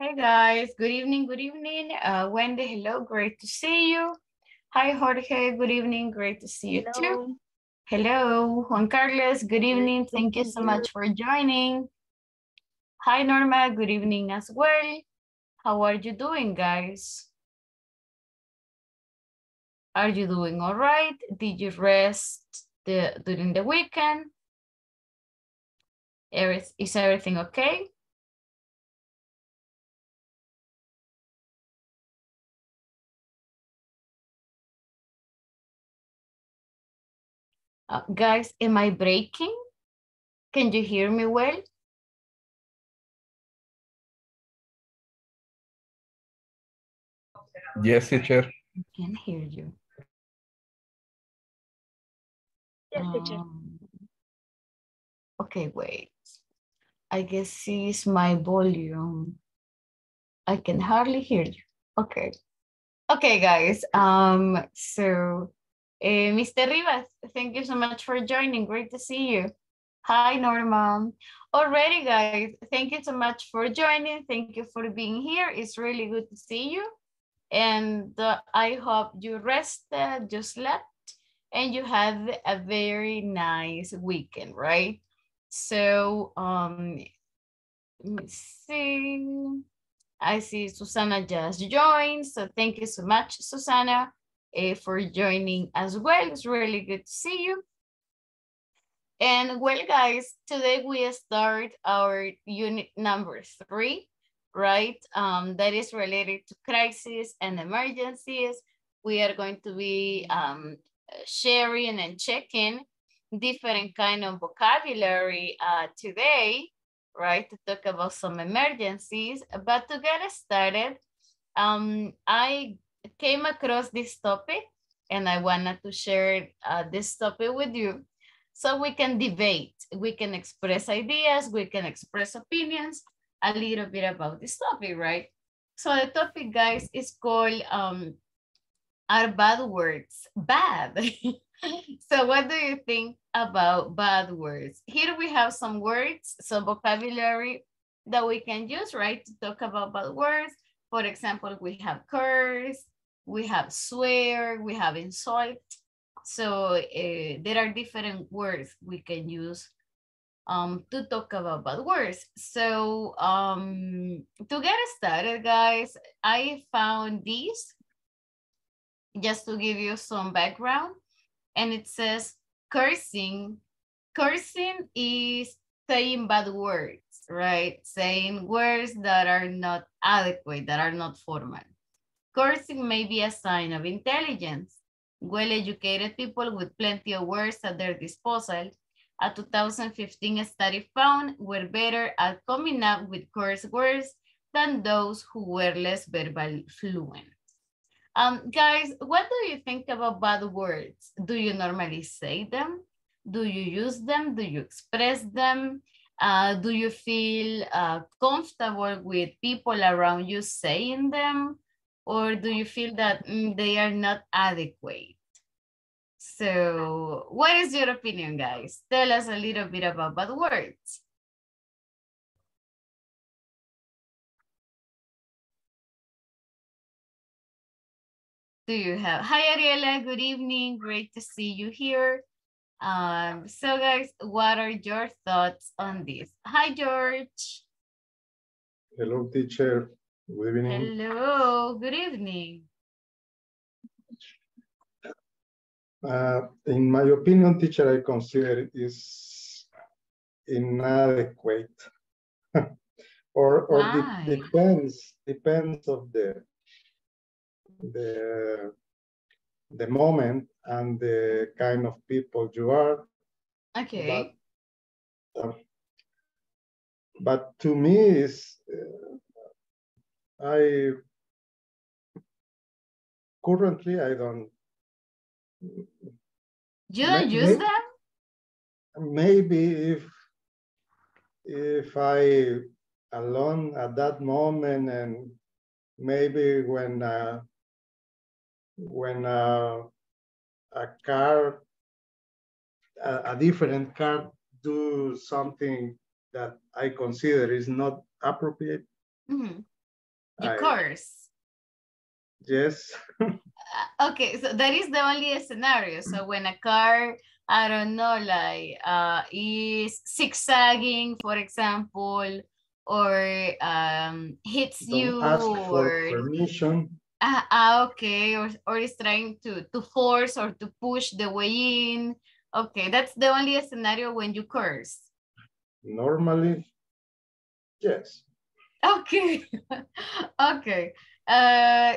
Hey guys, good evening, good evening. Uh, Wendy, hello, great to see you. Hi Jorge, good evening, great to see you hello. too. Hello, Juan Carlos, good evening. Thank you so much for joining. Hi Norma, good evening as well. How are you doing guys? Are you doing all right? Did you rest the, during the weekend? Is everything okay? Uh, guys, am I breaking? Can you hear me well? Yes, teacher. I can hear you. Yes, teacher. Um, okay, wait. I guess it's my volume. I can hardly hear you. Okay. Okay, guys. Um, so, uh, Mr. Rivas, thank you so much for joining. Great to see you. Hi, Norma. Already, guys, thank you so much for joining. Thank you for being here. It's really good to see you. And uh, I hope you rested, you slept, and you had a very nice weekend, right? So, um, let me see. I see Susana just joined, so thank you so much, Susana, uh, for joining as well. It's really good to see you. And well, guys, today we start our unit number three, right? Um, that is related to crisis and emergencies. We are going to be um, sharing and checking different kind of vocabulary uh, today, right? To talk about some emergencies. But to get started, um, I came across this topic and I wanted to share uh, this topic with you so we can debate, we can express ideas, we can express opinions a little bit about this topic, right? So the topic, guys, is called um, Are Bad Words Bad? so what do you think about bad words? Here we have some words, some vocabulary that we can use, right, to talk about bad words. For example, we have curse, we have swear, we have insult. So uh, there are different words we can use um, to talk about bad words. So um, to get started, guys, I found these just to give you some background. And it says cursing. Cursing is saying bad words, right? Saying words that are not adequate, that are not formal. Cursing may be a sign of intelligence. Well-educated people with plenty of words at their disposal a 2015 study found were better at coming up with curse words than those who were less verbal fluent. Um, guys, what do you think about bad words? Do you normally say them? Do you use them? Do you express them? Uh, do you feel uh, comfortable with people around you saying them? Or do you feel that mm, they are not adequate? So what is your opinion, guys? Tell us a little bit about bad words. Do you have, hi Ariela, good evening, great to see you here. Um, so guys, what are your thoughts on this? Hi, George. Hello, teacher. Good evening. Hello, good evening. Uh, in my opinion, teacher, I consider it is inadequate. or or de depends depends of the the the moment and the kind of people you are. Okay. But, uh, but to me is uh, I currently I don't you don't use them? Maybe if if I alone at that moment and maybe when uh, when uh, a car a, a, different car do something that I consider is not appropriate, mm -hmm. You I- curse. Yes. Uh, okay, so that is the only scenario. So when a car, I don't know, like uh, is zigzagging, for example, or um, hits you, Don't ask for or permission. Ah, ah, okay, or or is trying to to force or to push the way in. Okay, that's the only scenario when you curse. Normally, yes. Okay, okay. Uh,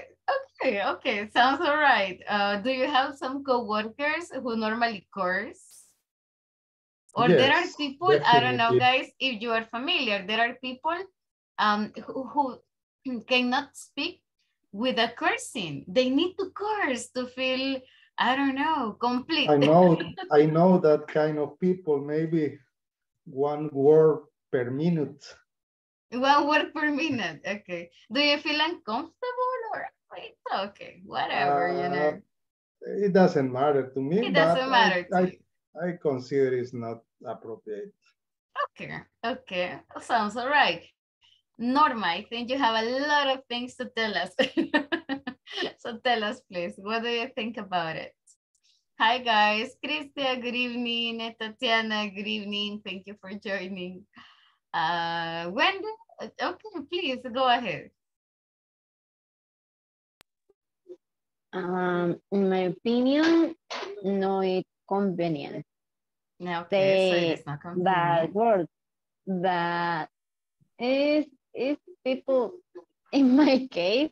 okay, okay, sounds all right. Uh, do you have some coworkers who normally curse? Or there are Yes, people, I don't know, guys, if you are familiar, there are people um, who, who cannot speak with a cursing. They need to curse to feel, I don't know, complete. I know, I know that kind of people, maybe one word per minute. One word per minute. Okay. Do you feel uncomfortable or it's okay, whatever, you know? Uh, It doesn't matter to me. It doesn't matter to I. I, I consider it's not appropriate. Okay, okay, sounds all right. Norma, I think you have a lot of things to tell us. so tell us, please, what do you think about it? Hi, guys. Christia, good evening. Tatiana, good evening. Thank you for joining. Uh, Wendy, okay, please go ahead. Um, in my opinion, no, it's convenient. No, okay, so it They- is not That convenient. word, that is, is people, in my case,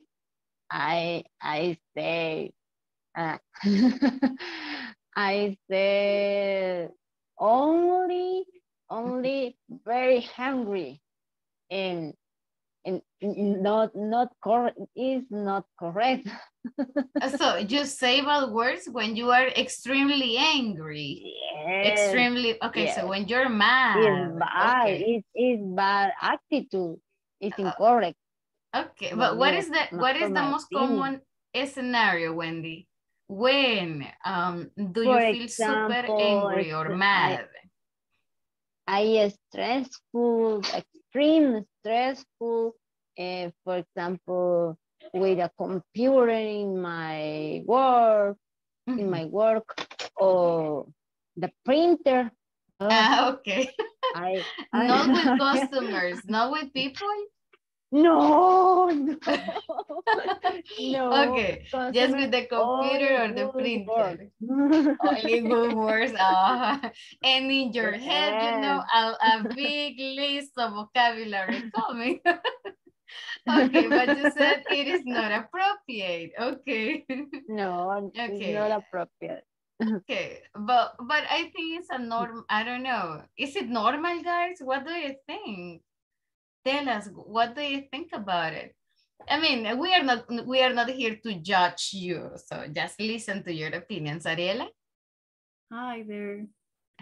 I, I say, uh, I say only, only very hungry and, and not, not correct, is not correct. So you say bad words when you are extremely angry. Yes. Extremely, okay, so when you're mad. It's bad. okay. It's, it's bad attitude. It's Uh, incorrect. Okay, but what yeah, the what is the most opinion. common scenario, Wendy? When um do For you feel super angry or I- mad? I is stressful, extreme stressful. Uh, for example, with a computer in my work, in Mhm. my work, or the printer. Ah, okay. I, I- Not with customers, not with people. No, no, no. Okay, just with the computer or the printer. Only good words. ah. and in your head, you know, a, a big list of vocabulary coming. okay, but you said it is not appropriate. Okay. No, Okay. it's not appropriate. okay, but but I think it's a norm. I don't know. Is it normal, guys? What do you think? Tell us. What do you think about it? I mean, we are not we are not here to judge you. So just listen to your opinions, Ariela. Hi there.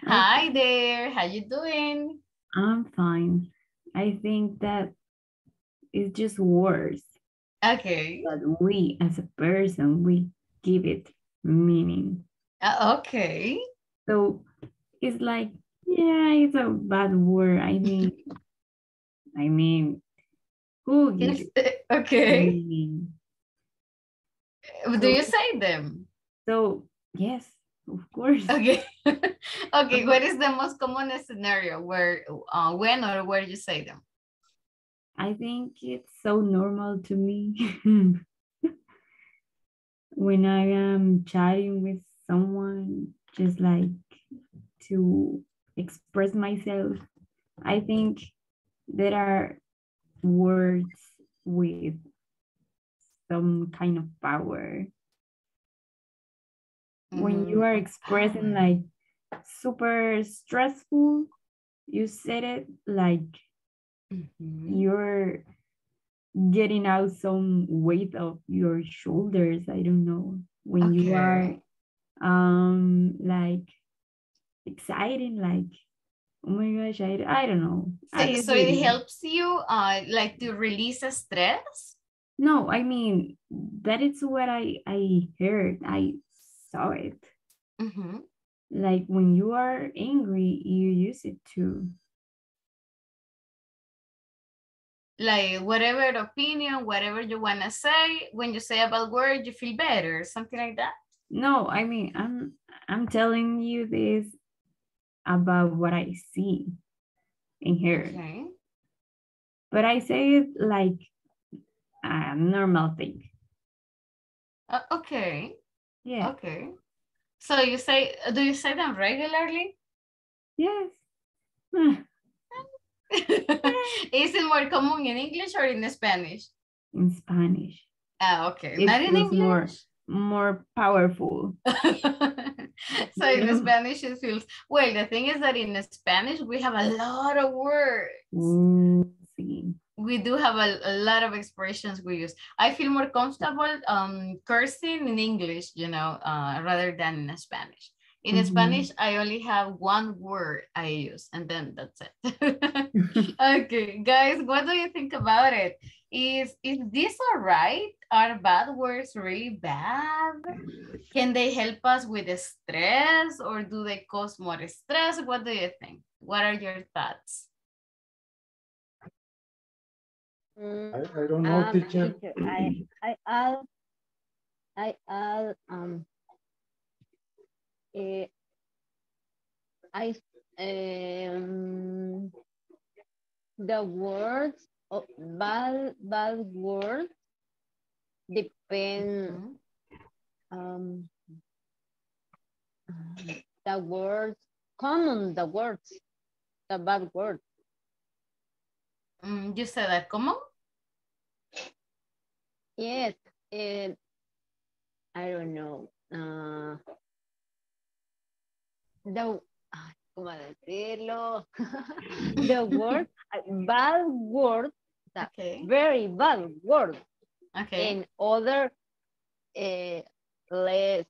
Hi there. How you doing? I'm fine. I think that it's just words, Okay. but we as a person, we give it meaning. Uh, okay. So it's like, yeah, it's a bad word. I mean, I mean, who gives it Okay. Do you say them? So yes, of course. Okay. okay. What is the most common scenario where, uh, when or where you say them? I think it's so normal to me. when I am chatting with someone, just like to express myself, I think there are words with some kind of power. When you Mm, are expressing like super stressful, you said it like Mhm. you're getting out some weight of your shoulders i don't know when you are Okay. Um like exciting like oh my gosh i, I don't know I So, so it helps you uh like to release a stress? no i mean that is what i i heard i saw it Mhm. like when you are angry you use it to like whatever opinion, whatever you wanna say, when you say a bad word, you feel better, something like that. No, I mean, I'm I'm telling you this about what I see in here Okay. But I say it like a normal thing. Uh, okay. Yeah. Okay. So you say, do you say them regularly? Yes. Is it more common in English or in Spanish? in Spanish. Ah, okay. It Not in more English. More powerful. so in Yeah. Spanish it feels well the thing is that in Spanish we have a lot of words. Sí. We do have a, a lot of expressions we use. I feel more comfortable um cursing in English, you know, uh, rather than in Spanish. In Mhm. Spanish, I only have one word I use, and then that's it. okay, guys, what do you think about it? Is is this all right? Are bad words really bad? Can they help us with the stress or do they cause more stress? What do you think? What are your thoughts? Mm, I, I don't know, um, teacher. teacher, I, I add, I add, um, eh, I, um, the words, of bad, bad words depend, Mhm. um, the words, common, the words, the bad word Mm, you said that common? Yes, eh, I don't know. Uh, the, ay, ¿cómo decirlo? the word, bad word, Okay. very bad word, Okay. and other uh, less,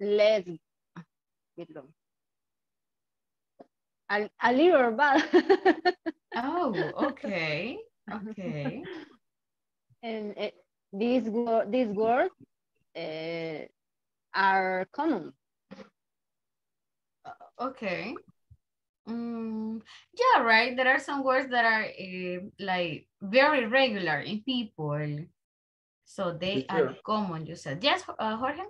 less, perdón. a, a little bad. Oh, okay. Okay. and uh, these word, these words uh, are common. Okay. Mm, yeah, right. There are some words that are eh, like very regular in people. So they are common, you said. Yes, uh, Jorge?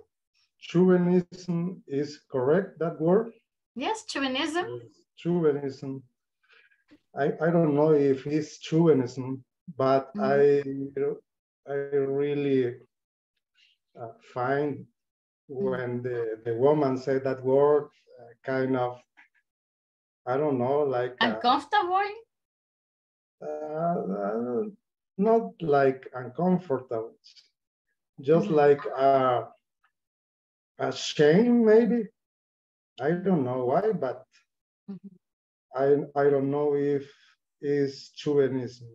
Chauvinism is correct, that word? Yes, chauvinism. Chauvinism. I, I don't know if it's chauvinism, but I, I really uh, find when the, the woman said that word, uh, kind of, I don't know, like, uh, Uncomfortable? uh, uh, not like uncomfortable, just Mhm. like uh, a shame, maybe. I don't know why, but Mhm. I I don't know if is chauvinism.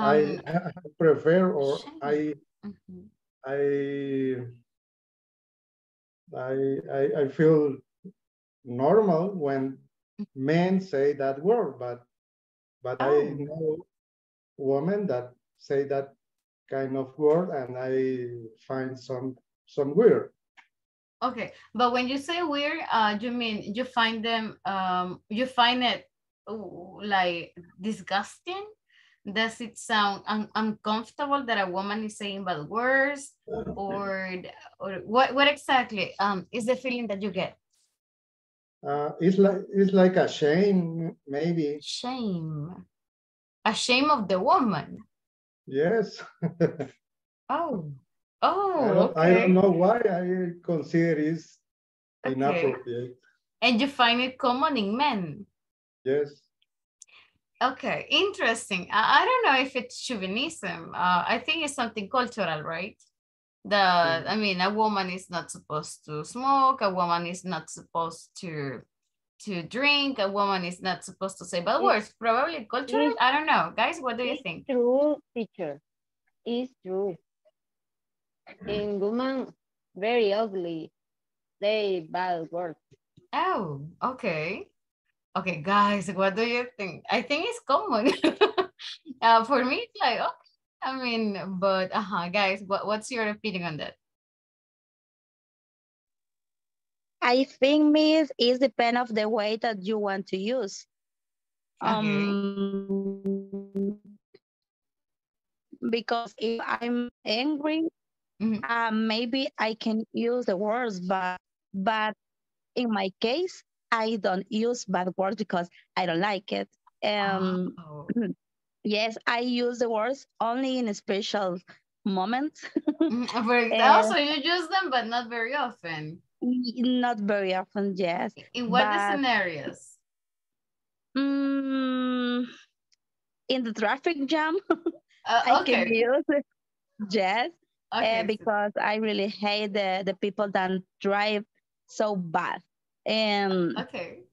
I, Um, I prefer or shame. I mhm. I I I I feel normal when men say that word, but but I Oh. know women that say that kind of word, and I find some some weird. Okay, but when you say weird, uh, you mean you find them, um, you find it like disgusting? Does it sound un uncomfortable that a woman is saying bad words, or or what? What exactly um is the feeling that you get? Uh, it's like it's like a shame, maybe. Shame, a shame of the woman. Yes. Oh, I oh, don't, I don't know why I consider it's Okay. inappropriate. And you find it common in men. Yes. Okay, interesting. I, I don't know if it's chauvinism. Uh, I think it's something cultural, right? The I mean, a woman is not supposed to smoke. A woman is not supposed to to drink. A woman is not supposed to say bad words. Probably cultural. I don't know, guys. What do you think? true, teacher. It's true. In woman, very ugly, say bad words. Oh, okay. Okay, guys, what do you think? I think it's common. uh, for me, it's like, okay. I mean, but uh-huh, guys, what, what's your opinion on that? I think, Miss, is depend of the way that you want to use. Okay. Um, because if I'm angry, Mhm. uh, maybe I can use the words, but but in my case, I don't use bad words because I don't like it. Um, Oh. yes, I use the words only in special moments, Mm, For Uh, so you use them, but not very often. not very often. Yes, In what but- scenarios? mm, in the traffic jam, Uh, I can use it. Yes, okay. uh, because I really hate the, the people that drive so bad. And okay.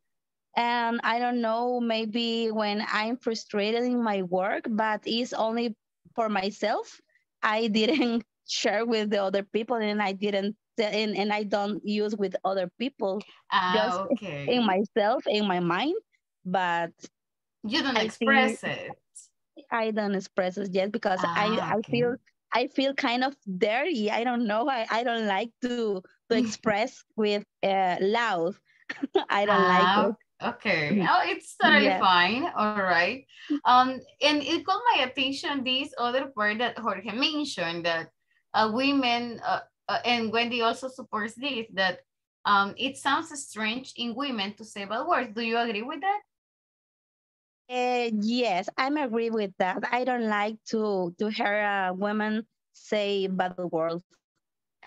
And I don't know, maybe when I'm frustrated in my work, but it's only for myself. I didn't share with the other people and I didn't and, and I don't use with other people just Ah, okay. in myself, in my mind, but you don't I express it. I don't express it yet because I, Ah, I okay. feel I feel kind of dirty. I don't know. I, I don't like to to express with uh, loud. I don't like Ah, it. Okay. Mhm. Oh, it's totally Yeah. fine. All right. Um, and it caught my attention this other part that Jorge mentioned that uh, women uh, uh, and Wendy also supports this that um it sounds strange in women to say bad words. Do you agree with that? Uh, yes, I'm agree with that. I don't like to to hear a woman say bad words.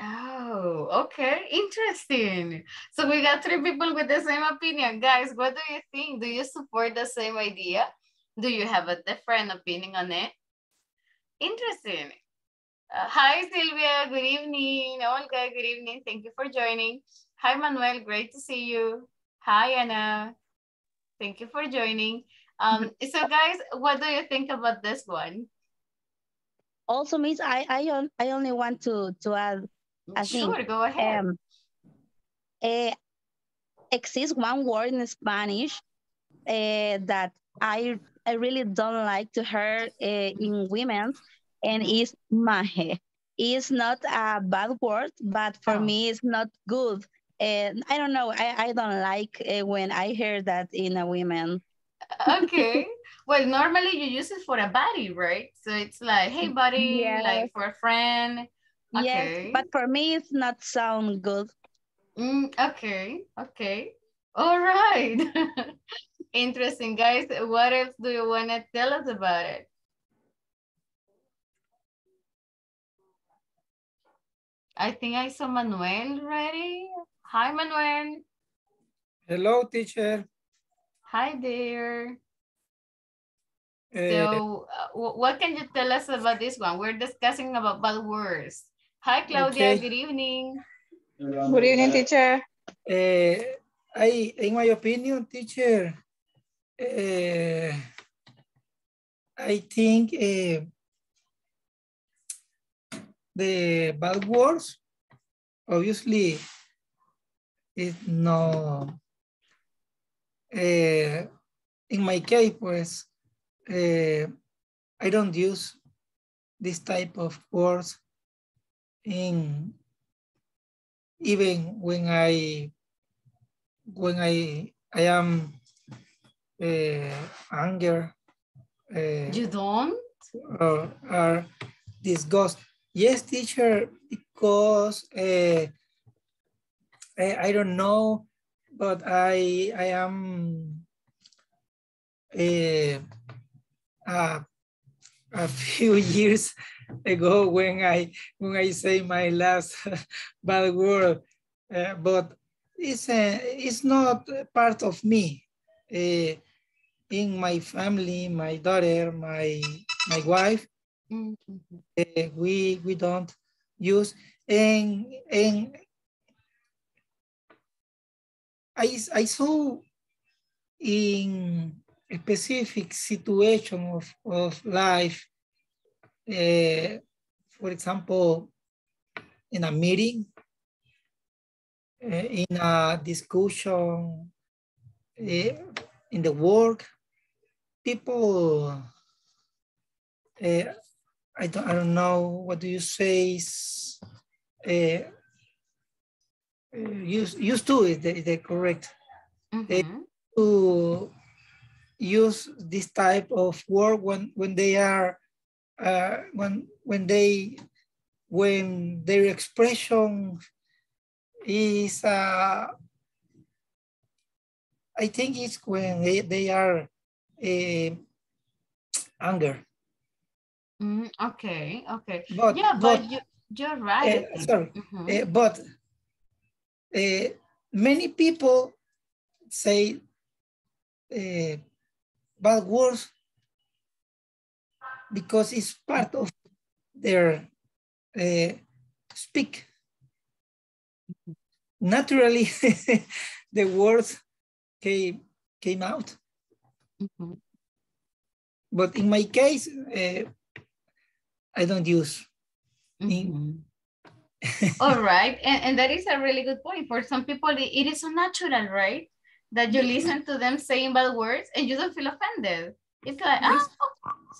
Oh, okay. Interesting. So we got three people with the same opinion. Guys, what do you think? Do you support the same idea? Do you have a different opinion on it? Interesting. Uh, hi, Sylvia. Good evening. Olga, good evening. Thank you for joining. Hi, Manuel. Great to see you. Hi, Anna. Thank you for joining. Um, so guys, what do you think about this one? Also, Miss, I I, I only want to to add Think, sure, go ahead. um eh, exists one word in Spanish uh, that I I really don't like to hear uh, in women, and is maje. It's not a bad word, but for Oh. me, it's not good. And I don't know. I, I don't like uh, when I hear that in a woman. okay. Well, normally you use it for a buddy, right? So it's like, hey, buddy, Yes. like for a friend. Okay. Yes, but for me, it's not sound good. Mm, okay, okay. All right. Interesting, guys. What else do you want to tell us about it? I think I saw Manuel ready. Hi, Manuel. Hello, teacher. Hi there. Eh, So, uh, what can you tell us about this one? We're discussing about bad words. Hi, Claudia. Okay. Good evening. Good evening, teacher. eh, I, in my opinion, teacher, eh, I think eh, the bad words, obviously, is no. eh, in my case, pues, eh, I don't use this type of words in even when I when I I am uh, anger uh, You don't? or, or disgust. Yes, teacher, because uh, I, I don't know, but I I am uh, a, a few years ago when I when I say my last bad word, uh, but it's uh, it's not part of me. Uh, in my family, my daughter, my my wife, Mhm. uh, we we don't use and and I I saw in a specific situation of, of life, uh, for example, in a meeting, uh, in a discussion, uh, in the work, people, uh, I don't, I don't know, what do you say, is, uh, used, used to is the, the correct Mhm. to use this type of work when when they are uh, when when they when their expression is uh, I think it's when they, they are uh, anger. Mm, okay, okay. But, yeah, but, but you, you're right. uh, sorry, Mhm. uh, but uh, many people say uh, bad words because it's part of their uh, speak. Naturally, the words came, came out. Mhm. But in my case, uh, I don't use. Mhm. All right, and, and that is a really good point. For some people, it, it is so natural, right? That you listen to them saying bad words and you don't feel offended. It's like, oh,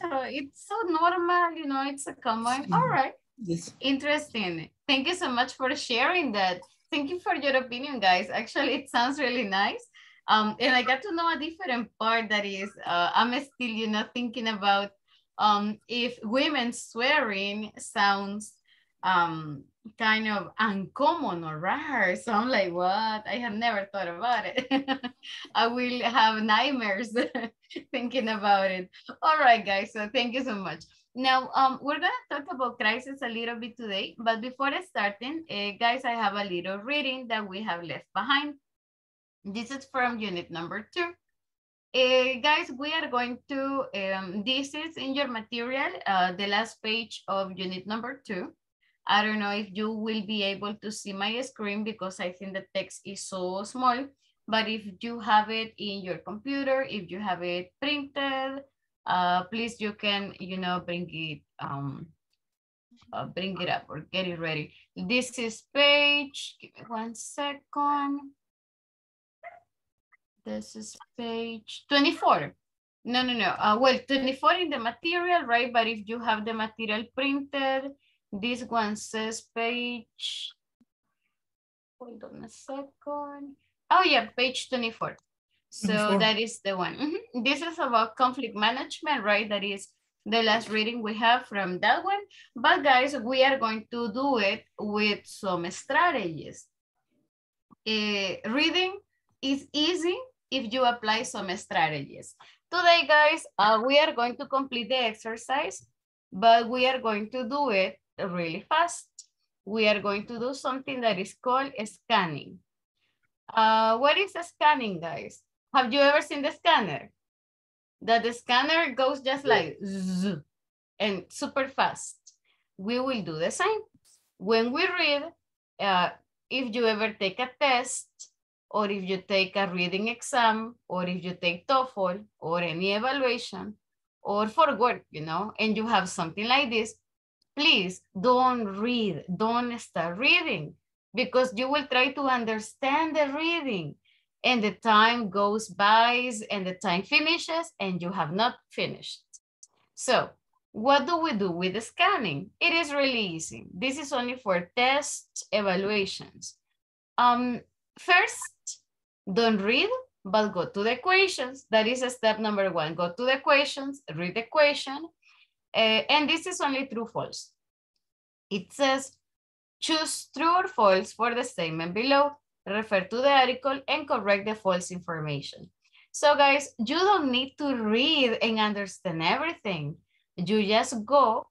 so it's so normal, you know, it's a common. All right, Yes. interesting. Thank you so much for sharing that. Thank you for your opinion, guys. Actually, it sounds really nice. Um, and I got to know a different part that is, uh, I'm still, you know, thinking about um, if women swearing sounds um, kind of uncommon or rare. So I'm like, what? I have never thought about it. I will have nightmares thinking about it. All right, guys. So thank you so much. Now, um, we're gonna talk about crisis a little bit today, but before starting, uh, guys, I have a little reading that we have left behind. This is from unit number two. Uh, guys, we are going to, um, this is in your material, uh, the last page of unit number two. I don't know if you will be able to see my screen because I think the text is so small, but if you have it in your computer, if you have it printed, uh, please you can, you know, bring it, um, uh, bring it up or get it ready. This is page, give me one second. This is page 24. No, no, no. Uh, well, 24 in the material, right? But if you have the material printed, this one says page, hold on a second. Oh yeah, page 24. So 24. that is the one. Mhm. This is about conflict management, right? That is the last reading we have from that one. But guys, we are going to do it with some strategies. Eh, reading is easy if you apply some strategies. Today, guys, uh, we are going to complete the exercise, but we are going to do it really fast. We are going to do something that is called scanning. Uh, what is scanning, guys? Have you ever seen the scanner? That the scanner goes just like zzz, and super fast. We will do the same. When we read, uh, if you ever take a test, or if you take a reading exam, or if you take TOEFL, or any evaluation, or for work, you know, and you have something like this, please don't read, don't start reading, because you will try to understand the reading, and the time goes by, and the time finishes, and you have not finished. So what do we do with the scanning? It is really easy. This is only for test evaluations. Um, first, don't read, but go to the equations. That is step number one. Go to the equations, read the equation, uh, and this is only true false. It says, choose true or false for the statement below. Refer to the article and correct the false information. So guys, you don't need to read and understand everything. You just go,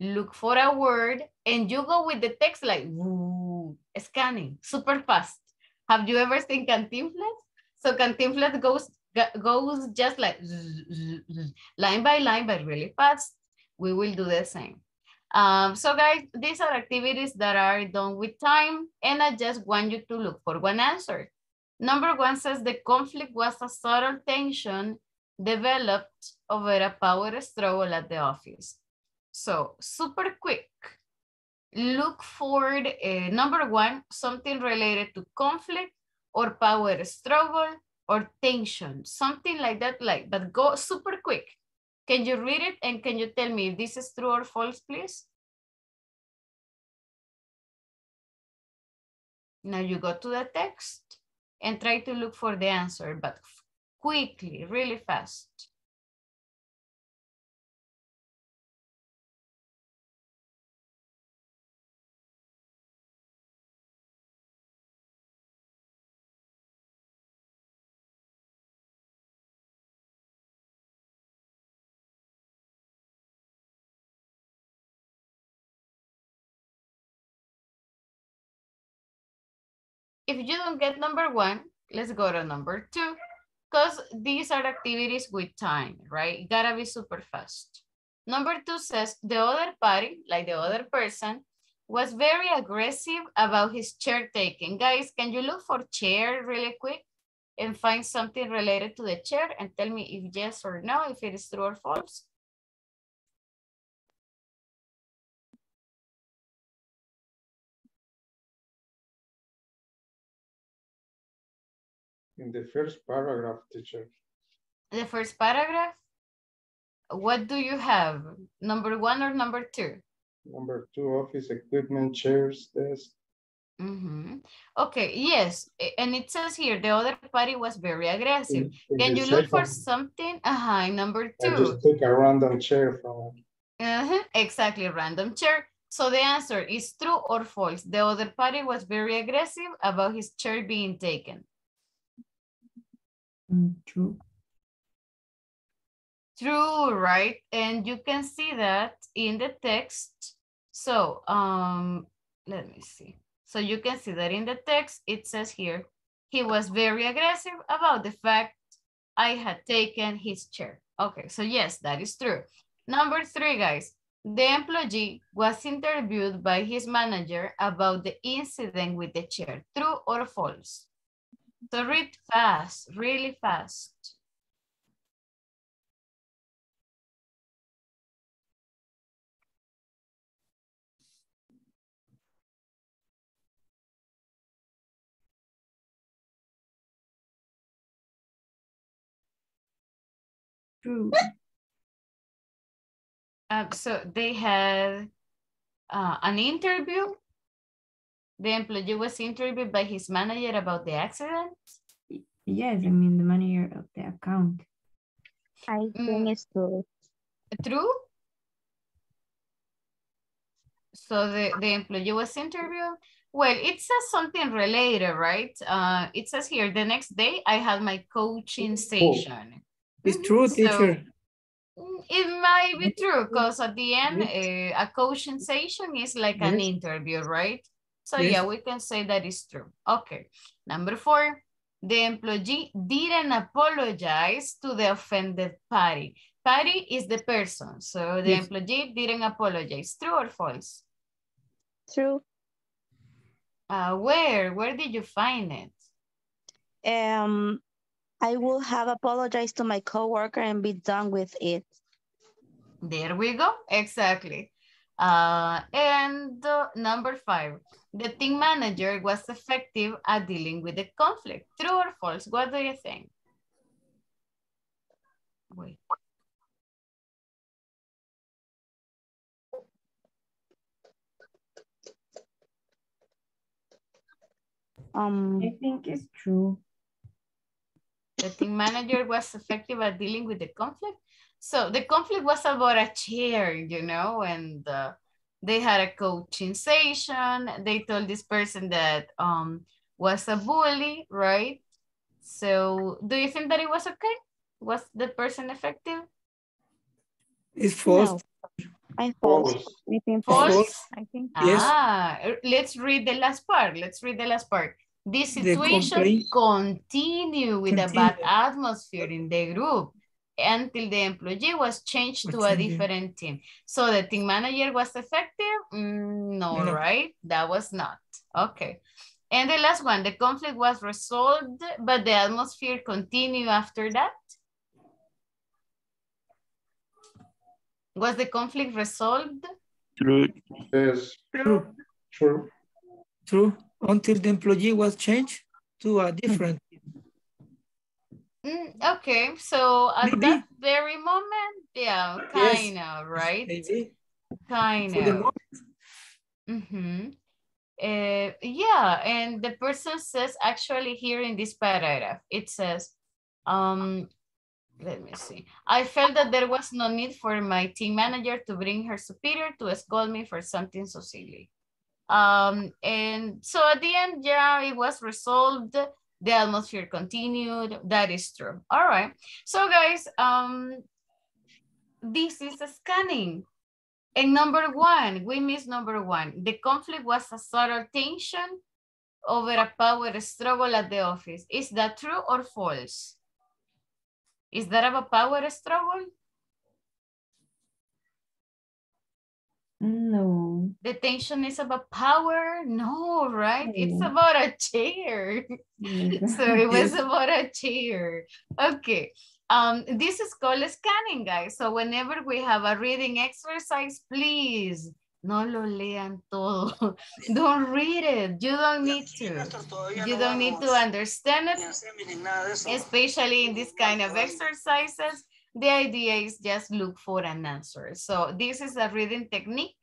look for a word, and you go with the text like woo, scanning, super fast. Have you ever seen Cantinflas? So Cantinflas goes goes just like line by line, but really fast. We will do the same. Um, so guys, these are activities that are done with time, and I just want you to look for one answer. Number one says the conflict was a subtle tension developed over a power struggle at the office. So super quick. Look for uh, number one, something related to conflict or power struggle or tension, something like that, like, but go super quick. Can you read it and can you tell me if this is true or false, please? Now you go to the text and try to look for the answer, but quickly, really fast. If you don't get number one, let's go to number two. Because these are activities with time, right? Gotta be super fast. Number two says the other party, like the other person, was very aggressive about his chair taking. Guys, can you look for chair really quick and find something related to the chair and tell me if yes or no, if it is true or false? In the first paragraph, teacher. The first paragraph? What do you have? Number one or number two? Number two, office equipment, chairs, desk. Mm -hmm. Okay, yes, and it says here the other party was very aggressive. In, in Can you look for something? Uh -huh, number I two. just took a random chair from it. Uh -huh, exactly, random chair. So the answer is true or false. The other party was very aggressive about his chair being taken. Mm, true. True, right? And you can see that in the text. So um, let me see. So you can see that in the text, it says here, he was very aggressive about the fact I had taken his chair. Okay, so yes, that is true. Number three, guys, the employee was interviewed by his manager about the incident with the chair. True or false? So read fast, really fast. True. Um, so they had uh, an interview. The employee was interviewed by his manager about the accident. Yes, I mean the manager of the account. I think Mm. it's true. True? So the, the employee was interviewed. Well, it says something related, right? Uh, it says here, the next day I had my coaching session. It's Mhm, true, so- teacher. Mm, It might be true because at the end, uh, a coaching session is like an interview, right? So Yes. yeah, we can say that is true. Okay. Number four, the employee didn't apologize to the offended party. Party is the person. So the Yes. employee didn't apologize. True or false? True. Uh, where? Where did you find it? Um, I will have apologized to my coworker and be done with it. There we go. Exactly. Uh, and uh, number five, the team manager was effective at dealing with the conflict. True or false? What do you think? Wait. Um, I think it's true. The team manager was effective at dealing with the conflict. So the conflict was about a chair, you know, and uh, they had a coaching session. They told this person that um, was a bully, right? So do you think that it was okay? Was the person effective? It's false. no. I false. False. I think False? false. I think Yes. Ah, let's read the last part. Let's read the last part. This The situation complaint- continue with a bad atmosphere in the group until the employee was changed to a different team. So the team manager was effective? Mm, no, No. right? That was not. Okay. And the last one, the conflict was resolved, but the atmosphere continued after that? Was the conflict resolved? True. Yes, True. true. True. Until the employee was changed to a different. Mm, okay, so at Maybe. that very moment, yeah, Yes. kind of, right? Maybe. Kind of. moment. Mm-hmm. Uh, yeah, and the person says actually here in this paragraph, it says, um, let me see. I felt that there was no need for my team manager to bring her superior to scold me for something so silly. Um, and so at the end, yeah, it was resolved. The atmosphere continued. That is true. All right. So guys, um, this is a scanning. And number one, we missed number one. The conflict was a subtle tension over a power struggle at the office. Is that true or false? Is that a power struggle? No. The tension is about power? No, right? It's about a chair. Yes. so it was about a chair. Okay. Um, this is called scanning, guys. So whenever we have a reading exercise, please, no lo lean todo. don't read it. You don't need to. You don't need to understand it, especially in this kind of exercises. The idea is just look for an answer. So this is a reading technique.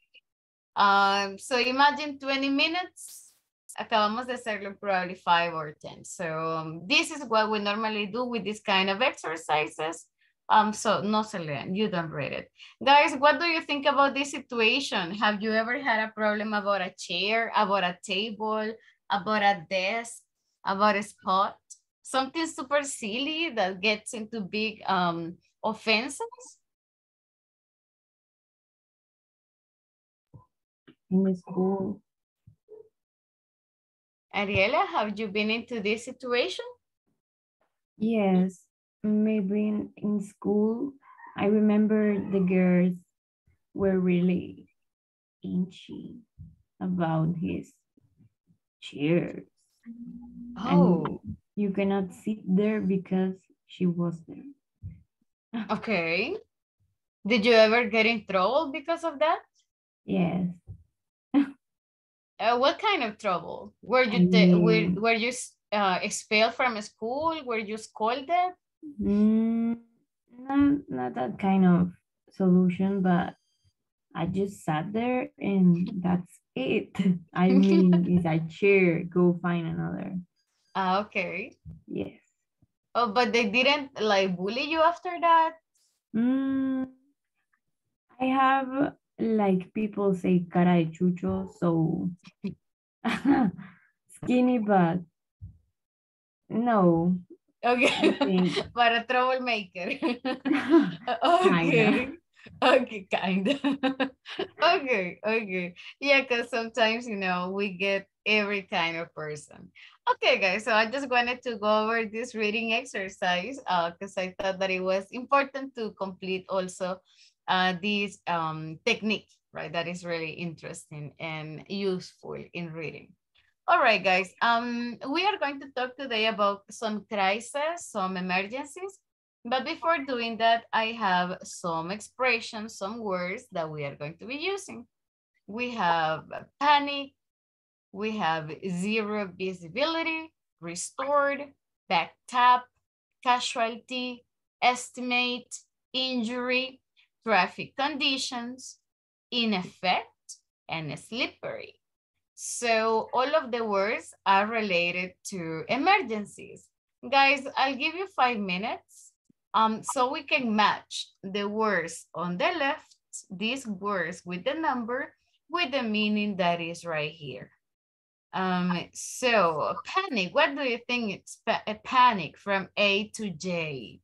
Um, so imagine 20 minutes. Acabamos de hacerlo probably five or 10. So um, this is what we normally do with this kind of exercises. Um, so no se you don't read it. Guys, what do you think about this situation? Have you ever had a problem about a chair, about a table, about a desk, about a spot? Something super silly that gets into big um, offenses? In the school. Ariela, have you been into this situation? Yes, maybe in, in school, I remember the girls were really inchy about his chairs. Oh, And you cannot sit there because she was there. Okay. Did you ever get in trouble because of that? Yes. Uh, what kind of trouble? Were you were, mean- were you uh, expelled from school? Were you scolded? Mm, not, not that kind of solution, but I just sat there and that's it. I mean, it's a chair, go find another. Ah, okay. Yes. Oh, but they didn't like bully you after that? Mm, I have like people say cara de chucho, so skinny, but no. Okay. but a troublemaker. Kinda. okay. Okay, kind of. okay, okay. Yeah, because sometimes, you know, we get every kind of person. Okay, guys, so I just wanted to go over this reading exercise because I thought that it was important to complete also uh, this um, technique, right? That is really interesting and useful in reading. All right, guys, um, we are going to talk today about some crises, some emergencies. But before doing that, I have some expressions, some words that we are going to be using. We have panic, we have zero visibility, restored, back tap, casualty, estimate, injury, traffic conditions, in effect, and slippery. So all of the words are related to emergencies. Guys, I'll give you five minutes um, so we can match the words on the left, these words with the number, with the meaning that is right here. Um, so panic, what do you think it's pa a panic from A to J?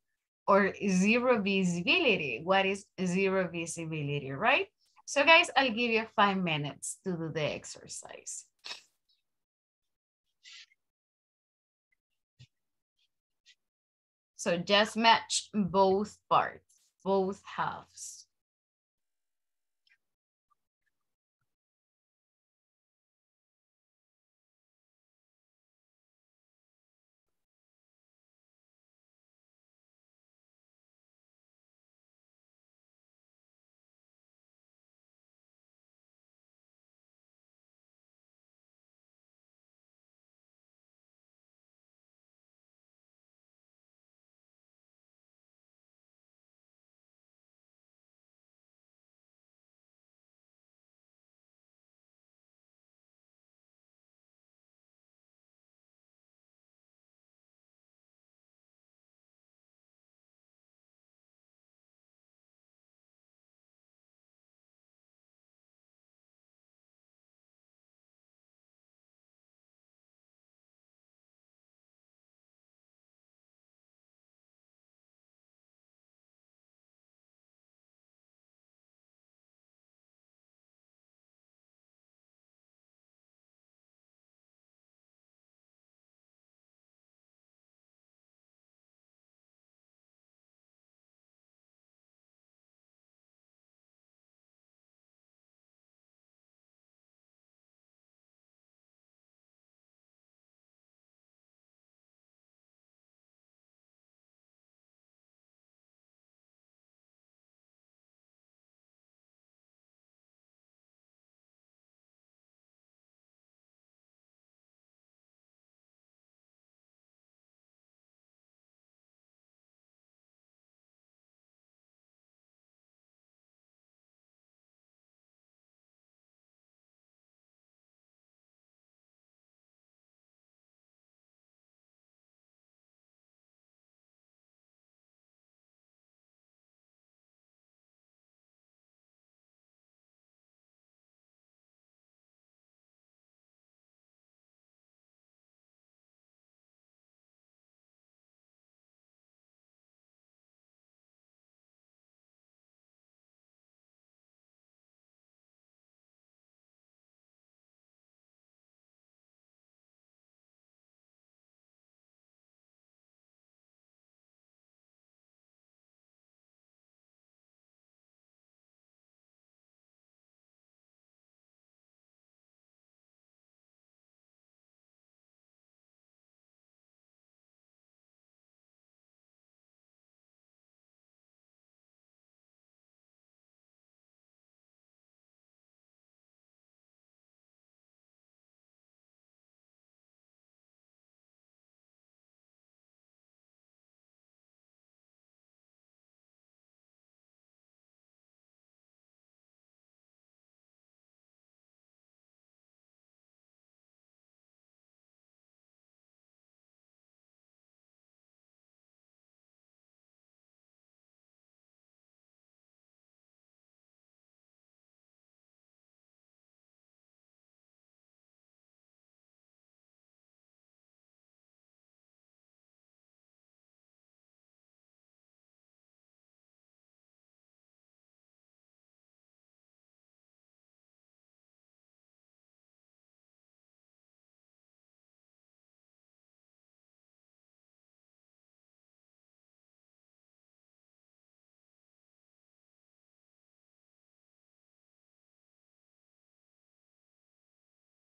Or zero visibility, what is zero visibility, right? So guys, I'll give you five minutes to do the exercise. So just match both parts, both halves.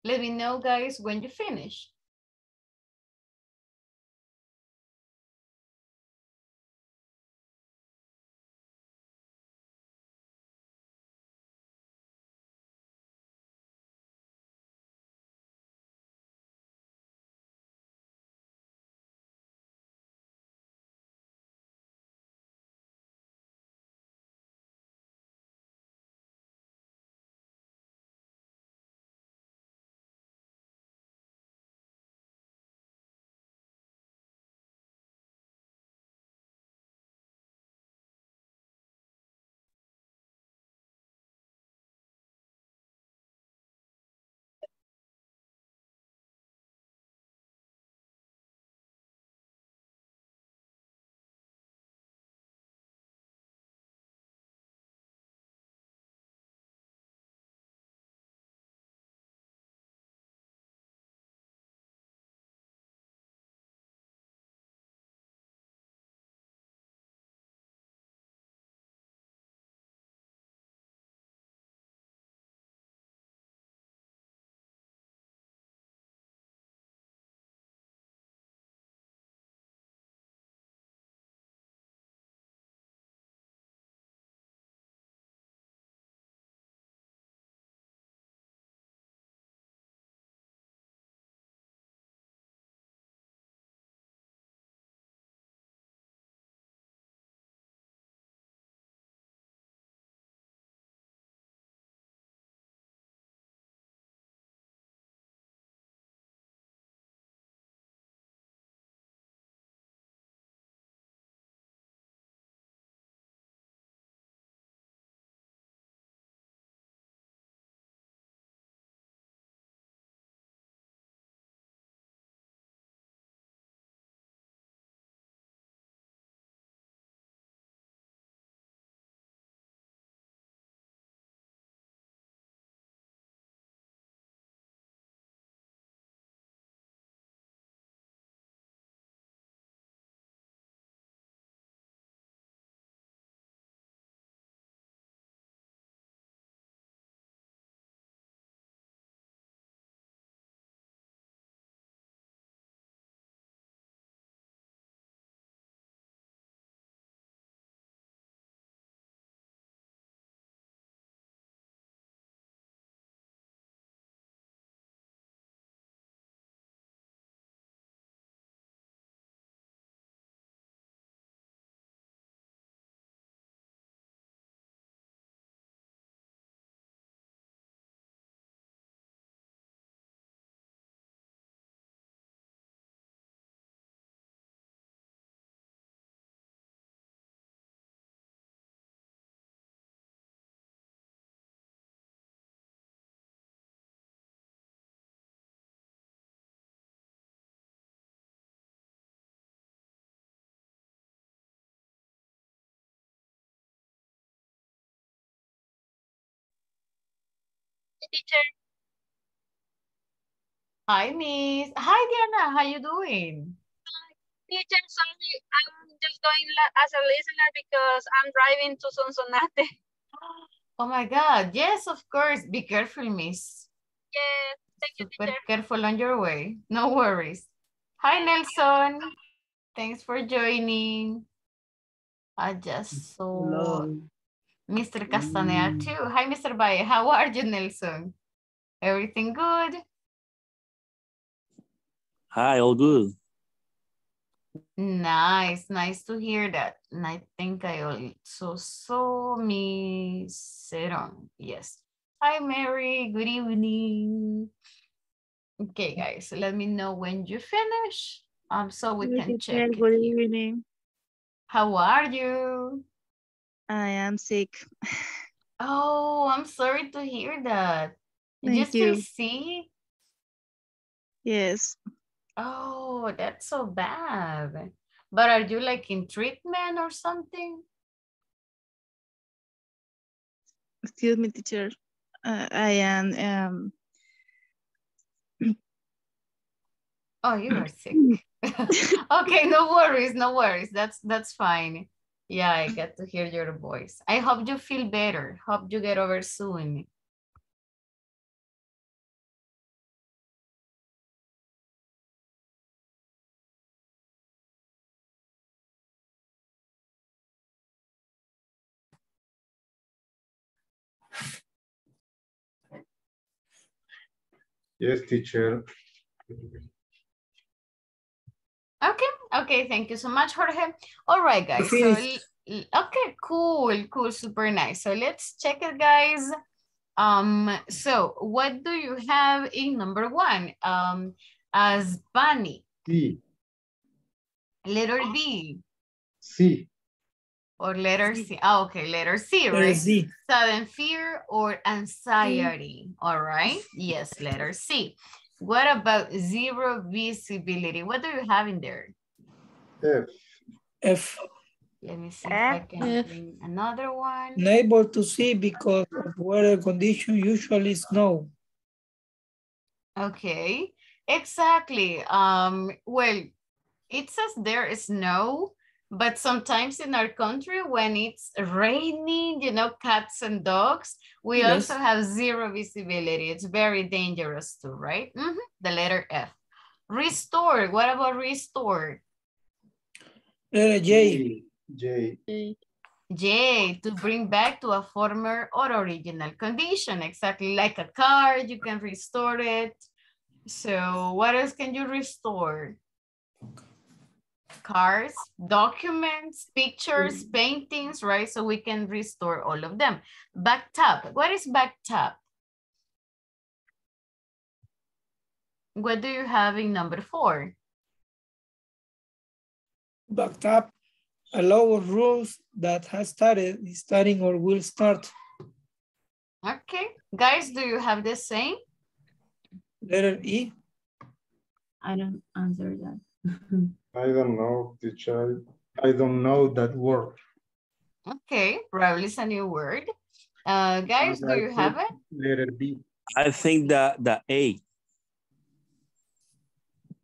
Let me know, guys, when you finish. Teacher, Hi, Miss. Hi, Diana. How you doing? teacher, sorry, I'm just going as a listener because I'm driving to Sonsonate. Oh my God. Yes, of course. Be careful, Miss. Yes, thank you, Super teacher. careful on your way. No worries. Hi, Nelson. Thanks for joining. I just saw Hello. Mr. Castaneda too. Hi, Mr. Valle. How are you, Nelson? Everything good? Hi, all good. Nice, nice to hear that. And I think I also saw Miss Seron. Yes. Hi, Mary. Good evening. Okay, guys, let me know when you finish um, so we can check. Good evening. How are you? I am sick. Oh, I'm sorry to hear that. You Thank just you. sick? Yes. Oh, that's so bad. But are you like in treatment or something? Excuse me, teacher. Uh, I am um Oh, you are sick. okay, no worries, no worries. That's that's fine. Yeah, I get to hear your voice. I hope you feel better. Hope you get over soon. Yes, teacher. Okay okay, thank you so much, Jorge. All right, guys. So, okay, cool, cool, super nice. So let's check it, guys. Um, so what do you have in number one? Um, as bunny, Sí, letter D sí, or letter C. Oh, okay, letter C, Letter right? C. Sudden fear or anxiety. All right. Yes, letter C. What about zero visibility? What do you have in there? F, F. Let me see if I F. can bring another one. Unable to see because of weather condition usually snow. Okay, exactly. Um, well, it says there is snow, but sometimes in our country when it's raining, you know, cats and dogs, we Yes. also have zero visibility. It's very dangerous too, right? Mhm, The letter F. Restore, what about restore? Letter J. J, J, to bring back to a former or original condition, exactly like a car, you can restore it. So what else can you restore? Cars, documents, pictures, mm. paintings, right? So we can restore all of them. Backtop, what is backtop? What do you have in number four? Backed up. Allow of rules that has started, is starting or will start. Okay, guys, do you have the same? Letter E. I don't answer that. I don't know, teacher. I don't know that word. Okay, probably it's a new word. Uh, guys, do you have it? Letter B. I think that the A.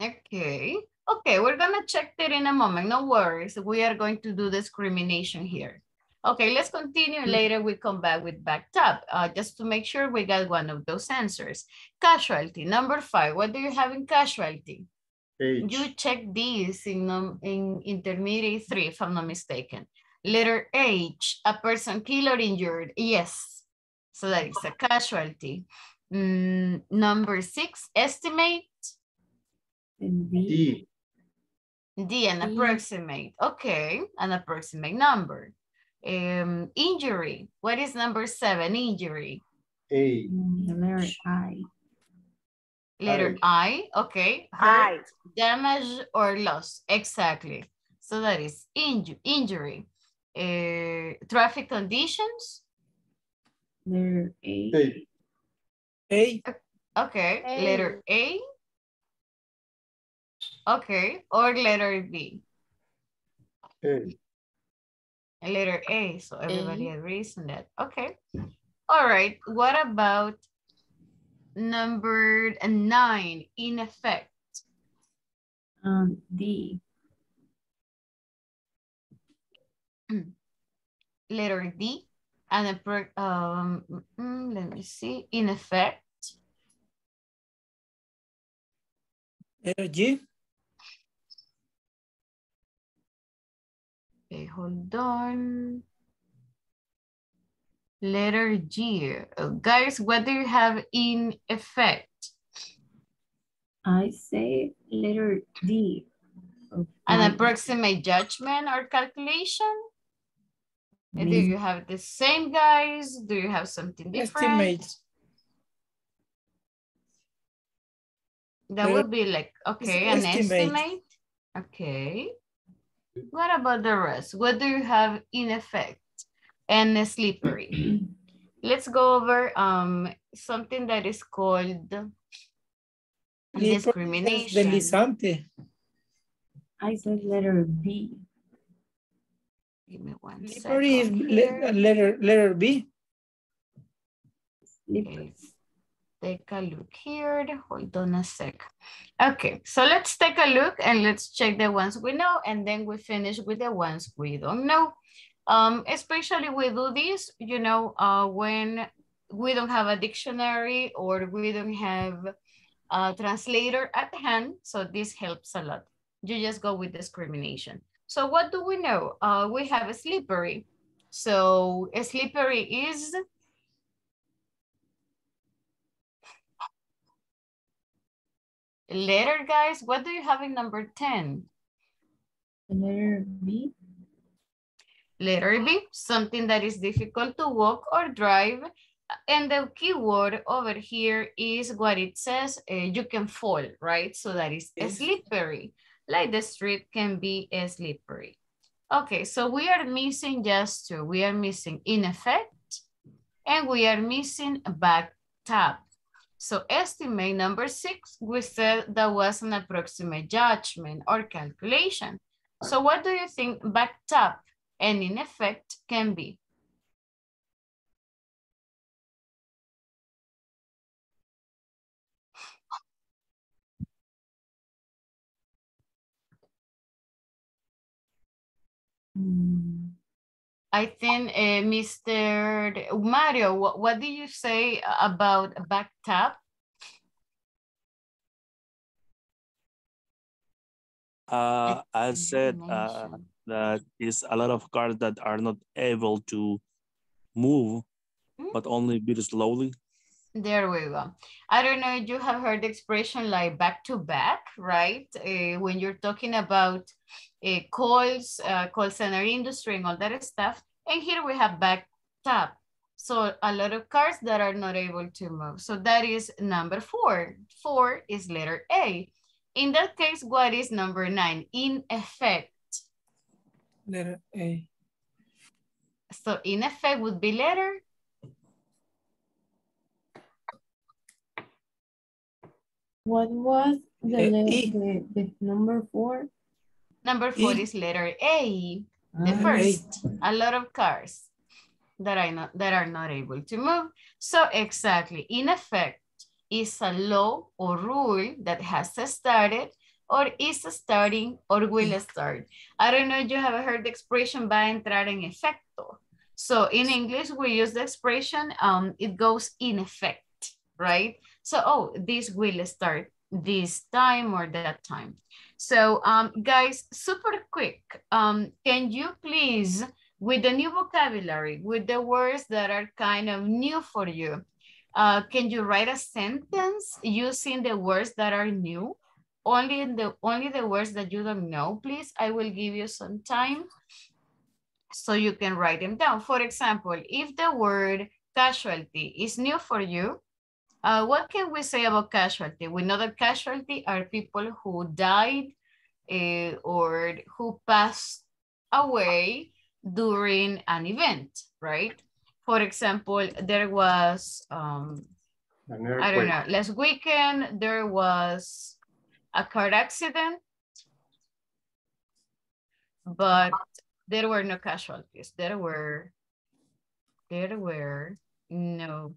Okay. Okay, we're gonna check that in a moment. No worries. We are going to do discrimination here. Okay, let's continue. Later we come back with backed up, uh, just to make sure we got one of those answers. Casualty, number five. What do you have in casualty? H, You check these in, num- in intermediate three, if I'm not mistaken. Letter H, a person killed or injured. Yes. So that is a casualty. Mm, number six, estimate. D, D, an approximate. Okay, an approximate number. Um, injury. What is number seven? Injury. A, mm, the letter I. Letter I. Okay. I. Damage, or loss. Exactly. So that is inju injury. Uh, traffic conditions. Letter A. A, A. Okay. A. Letter A. Okay. Or letter B. A, Letter A. So everybody agrees on that. Okay. All right. What about number nine? In effect. Um, D. Letter D. And a per, um, mm, let me see. In effect. Letter G. Okay, hold on. Letter G. Uh, guys, what do you have in effect? I say letter D. of An approximate judgment or calculation? Uh, Do you have the same guys? Do you have something different? Estimate. That would be like, okay, an estimate. estimate. Okay. What about the rest? What do you have in effect? And slippery. Let's go over um something that is called discrimination. Deslizante. I said letter B. Give me one Slippery is le- letter, letter B. Slippery. Okay, Take a look here. Hold on a sec. Okay, so let's take a look and let's check the ones we know and then we finish with the ones we don't know. Um, especially we do this, you know, uh, when we don't have a dictionary or we don't have a translator at hand. So this helps a lot. You just go with discrimination. So what do we know? Uh, we have a slippery. So a slippery is letter, guys, what do you have in number 10? Letter B. Letter B, something that is difficult to walk or drive. And the keyword over here is what it says, uh, you can fall, right? So that is Yes. slippery, like the street can be slippery. Okay, so we are missing just two. We are missing in effect, and we are missing back tap. So estimate number six, we said that was an approximate judgment or calculation. So what do you think back tap and in effect can be? I think uh, Mr. Mario, what, what do you say about back tap? Uh, I said you uh, that is a lot of cars that are not able to move, Hmm? but only very slowly. There we go. I don't know if you have heard the expression like back to back, right? Uh, when you're talking about uh, calls, uh, call center industry and all that stuff. And here we have back tap. So a lot of cars that are not able to move. So that is number four. Four is letter A. In that case, what is number nine? In effect. Letter A. So in effect would be letter What was the, Eh, le- E. the, the number four? Number four E. is letter A. The Ah, first, a lot of cars that are not that are not able to move. So exactly, in effect, is a law or rule that has started or is starting or will start. I don't know if you have heard the expression va a entrar en efecto. So in English, we use the expression, um, it goes in effect, right? So, oh, this will start this time or that time. So um, guys, super quick, um, can you please, with the new vocabulary, with the words that are kind of new for you, uh, can you write a sentence using the words that are new? Only in the only the words that you don't know, please. I will give you some time so you can write them down. For example, if the word casualty is new for you, uh, what can we say about casualty? We know that casualty are people who died uh, or who passed away during an event, right? For example, there was, um, I don't know, last weekend there was a car accident, but there were no casualties. There were, there were no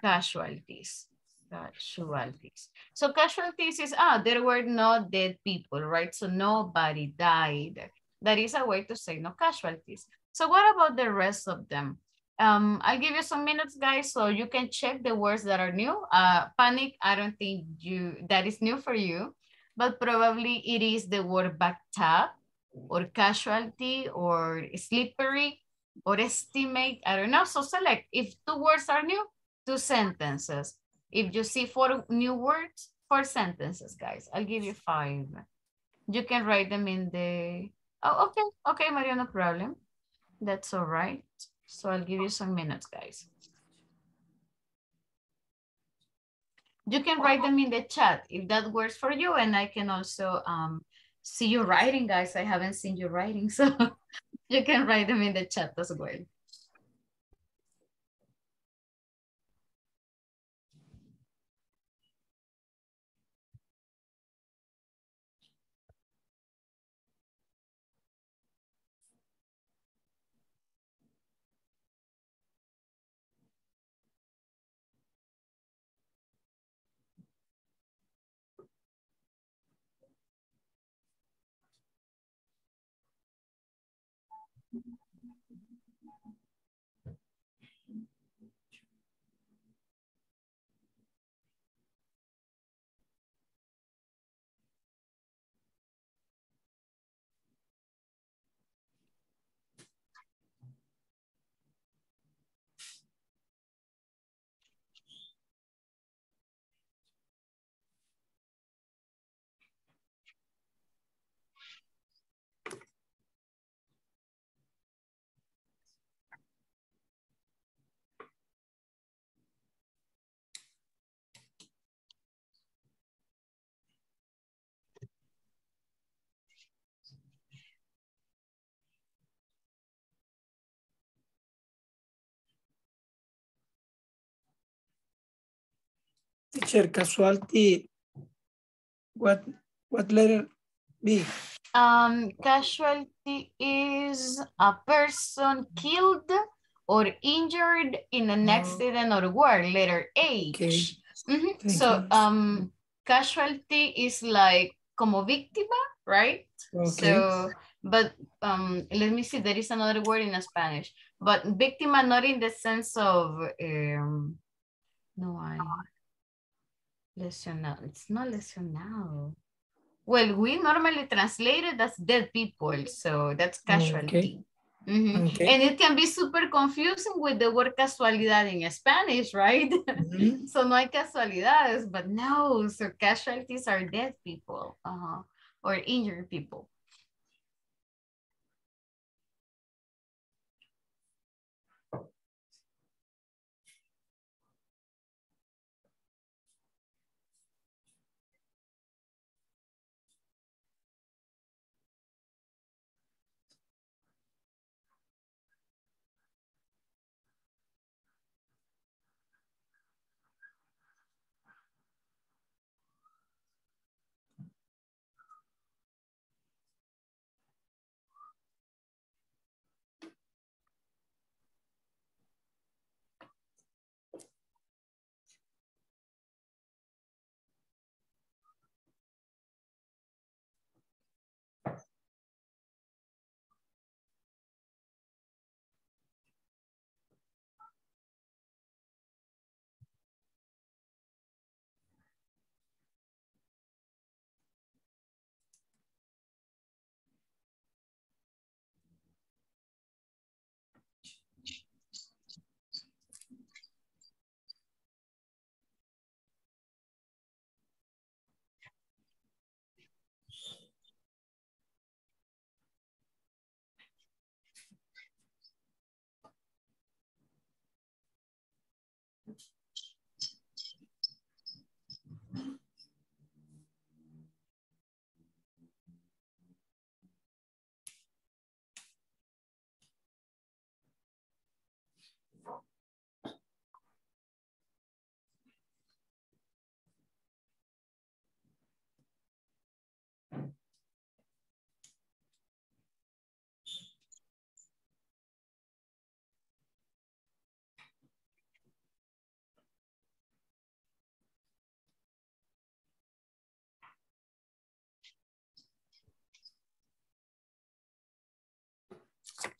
casualties. Casualties. So casualties is, ah, there were no dead people, right? So nobody died. That is a way to say no casualties. So what about the rest of them? Um, I'll give you some minutes, guys, so you can check the words that are new. Uh, panic, I don't think you that is new for you, but probably it is the word tap or casualty or slippery or estimate. I don't know. So select if two words are new, two sentences. If you see four new words, four sentences, guys. I'll give you five. You can write them in the, oh, okay. Okay, Maria, no problem. That's all right. So I'll give you some minutes, guys. You can write them in the chat if that works for you. And I can also um, see you writing, guys. I haven't seen you writing, so you can write them in the chat as well. Teacher, casualty, what, what letter B? Um, casualty is a person killed or injured in an Oh. accident or war, letter H. Okay. Mhm. So, um, casualty is like como víctima, right? Okay. So, but um, let me see, there is another word in Spanish, but víctima not in the sense of, um, no hay. Lesionado, it's not lesionado. Well, we normally translate it as dead people, so that's casualty. Mhm. Okay. And it can be super confusing with the word casualidad in Spanish, right? Mhm. so no hay casualidades, but no, so casualties are dead people uh-huh, or injured people.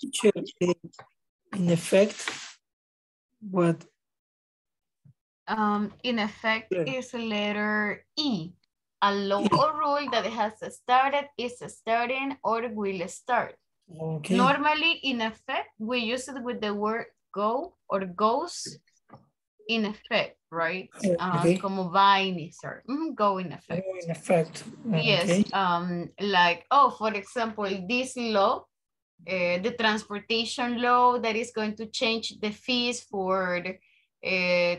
Teacher, in effect, what? Um, in effect, Yeah. is letter E. A or rule that has started, is starting, or will start. Okay. Normally, in effect, we use it with the word go or goes in effect, right? Uh, okay. como va a iniciar. Mhm, go in effect. Oh, in effect. Yes, um, like, oh, for example, this law, uh, the transportation law that is going to change the fees for, uh,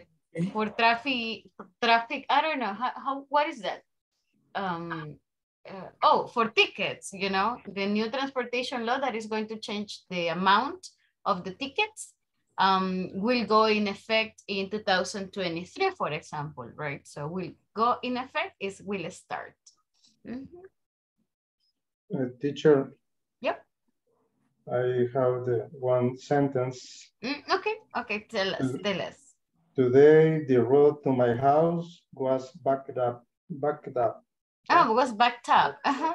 for traffic, traffic, I don't know, how, how what is that? Um, uh, oh, for tickets, you know, the new transportation law that is going to change the amount of the tickets um, will go in effect in 2023, for example, right? So will go in effect is will start. Mhm. Uh, teacher, Yep. I have the one sentence. Mm, okay, okay, tell us, tell us. Today, the road to my house was backed up, backed up. Oh, it was backed up. Uh-huh.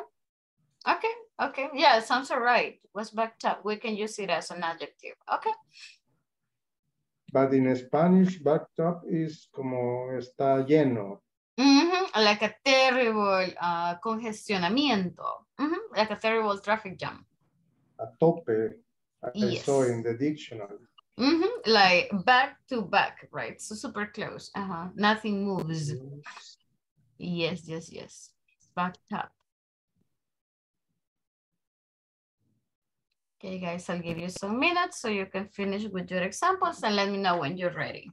Okay, okay. Yeah, sounds all right. Was backed up. We can use it as an adjective. Okay. But in Spanish, backed up is como está lleno. Mhm, Like a terrible uh, congestionamiento. Mhm, Like a terrible traffic jam. A tope. I Yes. saw in the dictionary. Mhm, Like back to back, right? So super close. Uh-huh. Nothing moves. Yes, yes, yes. Backed up. Okay, guys, I'll give you some minutes so you can finish with your examples and let me know when you're ready.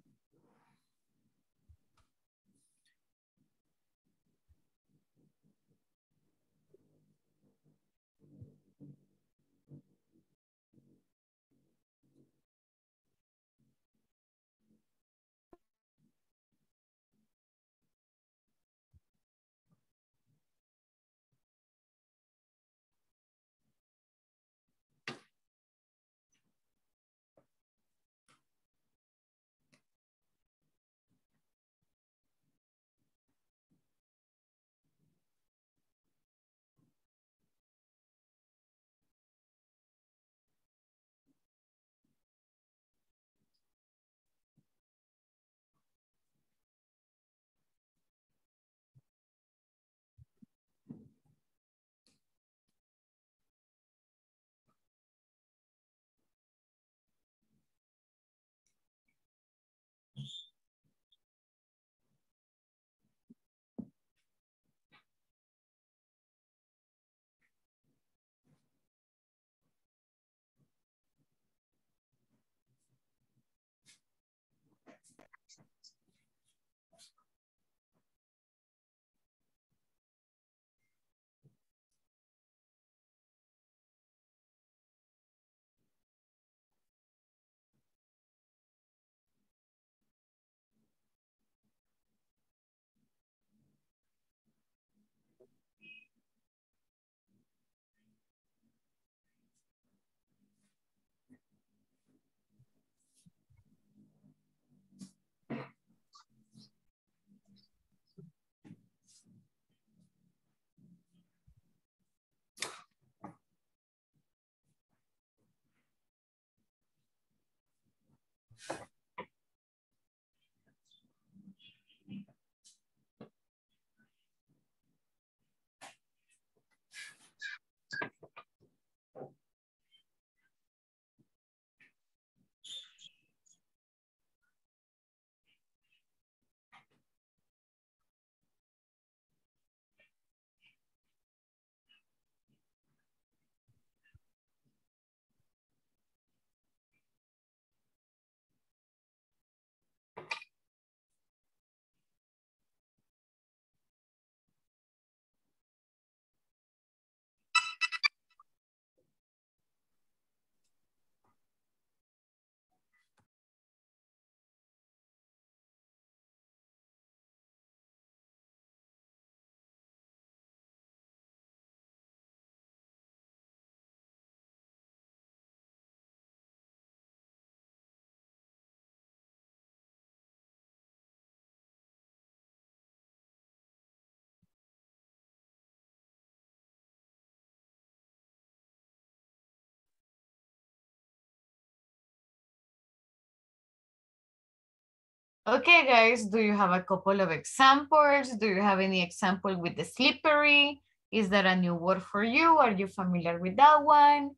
Okay, guys, do you have a couple of examples? Do you have any example with the slippery? Is that a new word for you? Are you familiar with that one?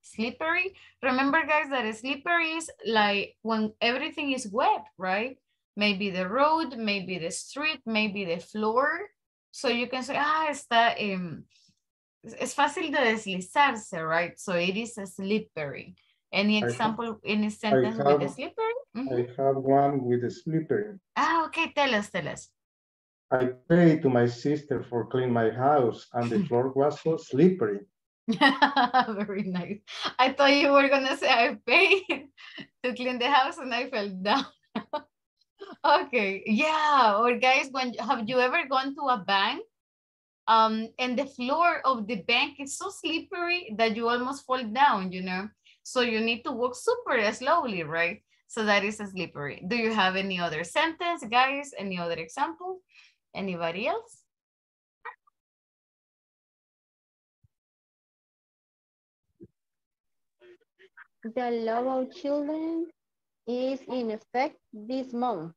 Slippery. Remember, guys, that slippery is like when everything is wet, right? Maybe the road, maybe the street, maybe the floor. So you can say, ah, está, um, es fácil de deslizarse, right? So it is a slippery. Any I have- example, any sentence with a have- slippery? Mhm. I have one with a slippery. Ah, okay, tell us, tell us. I paid to my sister for clean my house and the floor was so slippery. Very nice. I thought you were gonna say I paid to clean the house and I fell down. okay, yeah. Or guys, when have you ever gone to a bank? Um, and the floor of the bank is so slippery that you almost fall down, you know. So you need to walk super slowly, right? So that is a slippery. Do you have any other sentence, guys? Any other example? Anybody else? The law of children is in effect this month.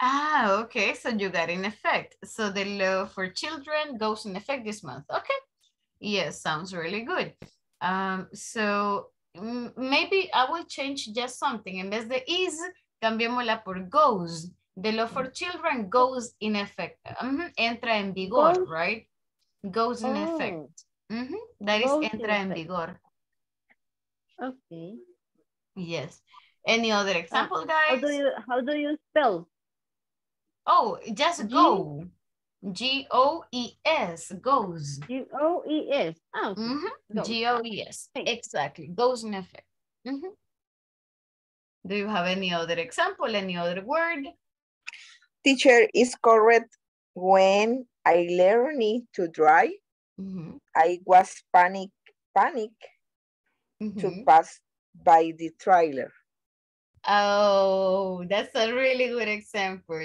Ah, okay. So you got in effect. So the law for children goes in effect this month. Okay. Yes, sounds really good. Um, so maybe I will change just something. En vez de is, cambiémosla por goes. The law for children goes in effect. Ujú, Entra en vigor, Goes? right? Goes in Oh, effect. Ujú, That is Goes in entra en vigor. Okay. Yes. Any other ah, example, guys? How do you how do you spell? Oh, just G- go. G-O-E-S, goes. G O E S. Ah, okay. Mhm, Goes. G-O-E-S, exactly, goes in effect. Mhm. Do you have any other example, any other word? Teacher is correct. When I learned to drive, Mhm, I was panic, panic to mhm. pass by the trailer. Oh, that's a really good example.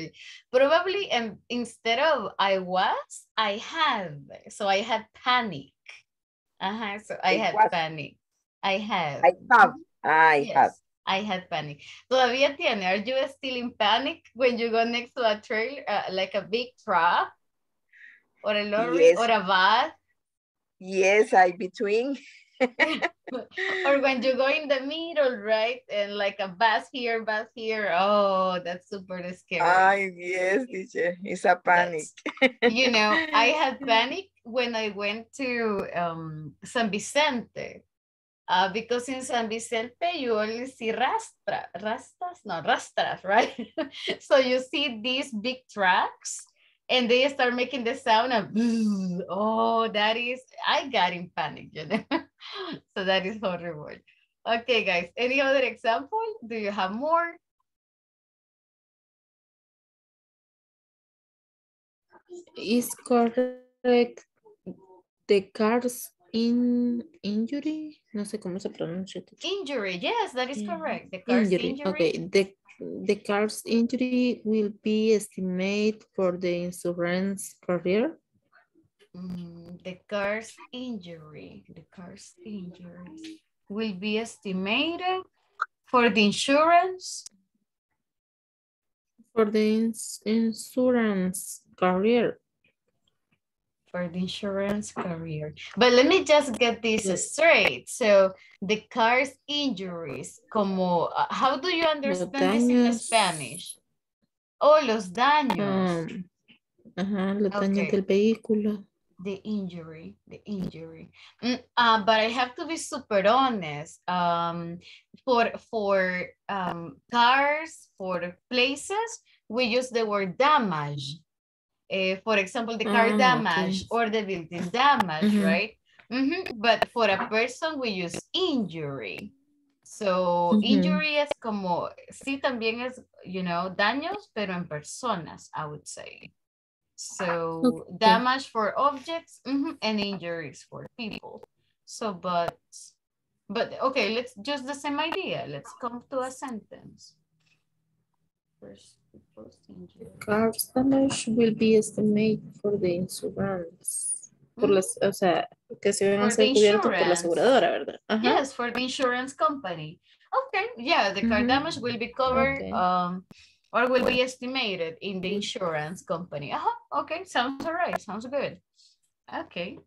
Probably um, instead of I was, I have. So I had panic. Uh-huh, so I had panic. I have. I have, I have. Yes, I had panic. Todavía tiene. Are you still in panic when you go next to a trail, uh, like a big truck or a lorry Yes. or a bus? Yes, I between. or when you go in the middle, right? And like a bus here, bus here. Oh, that's super scary. I yes, teacher. It's a panic. you know, I had panic when I went to um, San Vicente. Uh, because in San Vicente, you only see rastra, rastas, no, rastras, right? so you see these big trucks and they start making the sound of, oh, that is, I got in panic, you know? So that is horrible. Okay, guys, any other example? Do you have more? Is correct the car's in injury? No sé cómo se pronuncia. Injury, yes, that is correct. The car's Injury. injury. Okay. The the car's injury will be estimated for the insurance career. Mm, the car's injury, the car's injury will be estimated for the insurance. For the ins- insurance career. For the insurance career. But let me just get this straight. So the car's injuries, como, uh, how do you understand this in. Spanish? Oh, los daños. Um, ajá, los daños Okay. del vehículo. The injury, the injury. Mm, uh, but I have to be super honest. Um, for for um, cars, for places, we use the word damage. Eh, for example, the car Ah, damage okay. or the building damage, Mhm. right? Mhm, But for a person, we use injury. So Ujú. injury es como, sí, también es, you know, daños, pero en personas, I would say. So Okay. damage for objects mhm, and injuries for people. So, but, but okay, let's just the same idea. Let's come to a sentence. First, first injury. Car's damage will be estimated for the insurance. Por Mhm. las, o sea, que se van a ser cubiertos por la aseguradora, ¿verdad? Ajá. Yes, for the insurance company. Okay, yeah, the car Mhm. damage will be covered Okay. um, or will be estimated in the insurance company. Uh-huh, okay, sounds all right, sounds good. Okay.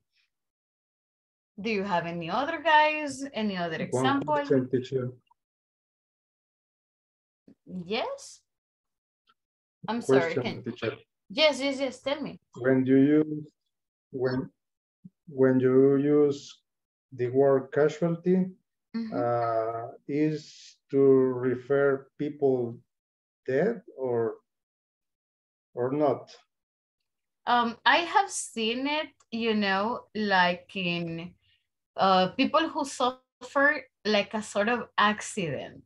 Do you have any other guys? Any other example? Yes? I'm sorry, can, teacher. yes, yes, yes, tell me. When you use when when you use the word casualty, Mhm. uh, is to refer people dead or or not? Um, I have seen it, you know, like in uh, people who suffer like a sort of accident.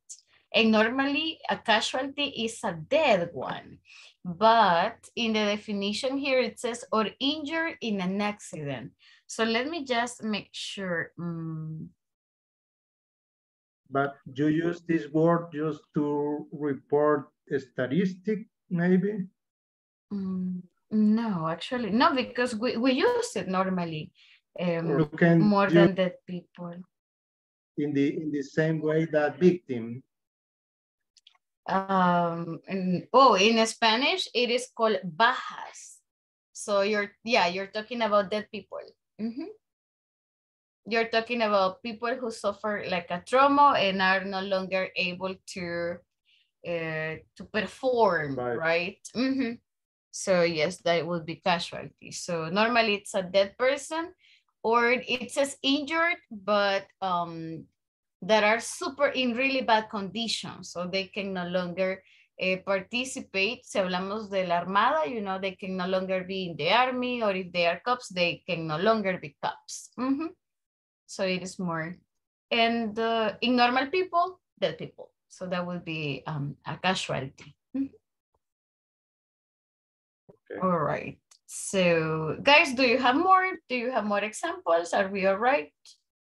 And normally a casualty is a dead one. But in the definition here, it says or injured in an accident. So let me just make sure. mm, But you use this word just to report statistic, maybe? mm, no, actually, no, because we, we use it normally um, more than dead people. in the in the same way that victim. um in, oh in spanish it is called bajas so you're yeah you're talking about dead people Mhm. you're talking about people who suffer like a trauma and are no longer able to uh, to perform Right. right Mhm. so yes that would be casualty so normally it's a dead person or it says injured but um that are super in really bad condition. so they can no longer eh, participate. Si hablamos de la armada, you know, they can no longer be in the army, or if they are cops, they can no longer be cops. Mhm. So it is more. And uh, in normal people, dead people. So that would be um, a casualty. Mhm. Okay. All right. So guys, do you have more? Do you have more examples? Are we all right?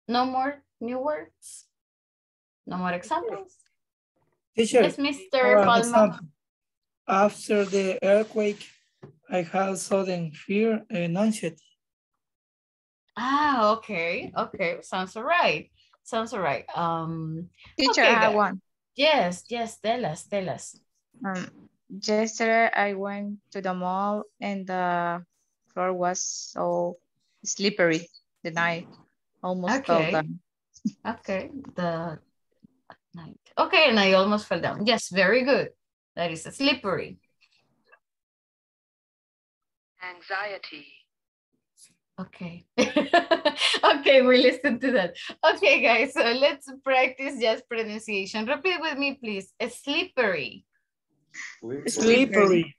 No more new words? No more examples? Teacher, Yes, Mr. Palma. example, after the earthquake, I had sudden fear and anxiety. Ah, okay, okay, sounds all right. Sounds all right. Um, Teacher, okay, I have one. Yes, yes, tell us, tell us. Um, yesterday I went to the mall and the floor was so slippery. The night almost fell down. Okay, the night. Okay, and I almost fell down. Yes, very good. That is a slippery. Anxiety. Okay. okay, we listen to that. Okay, guys, so let's practice just pronunciation. Repeat with me, please. Slippery. Slippery.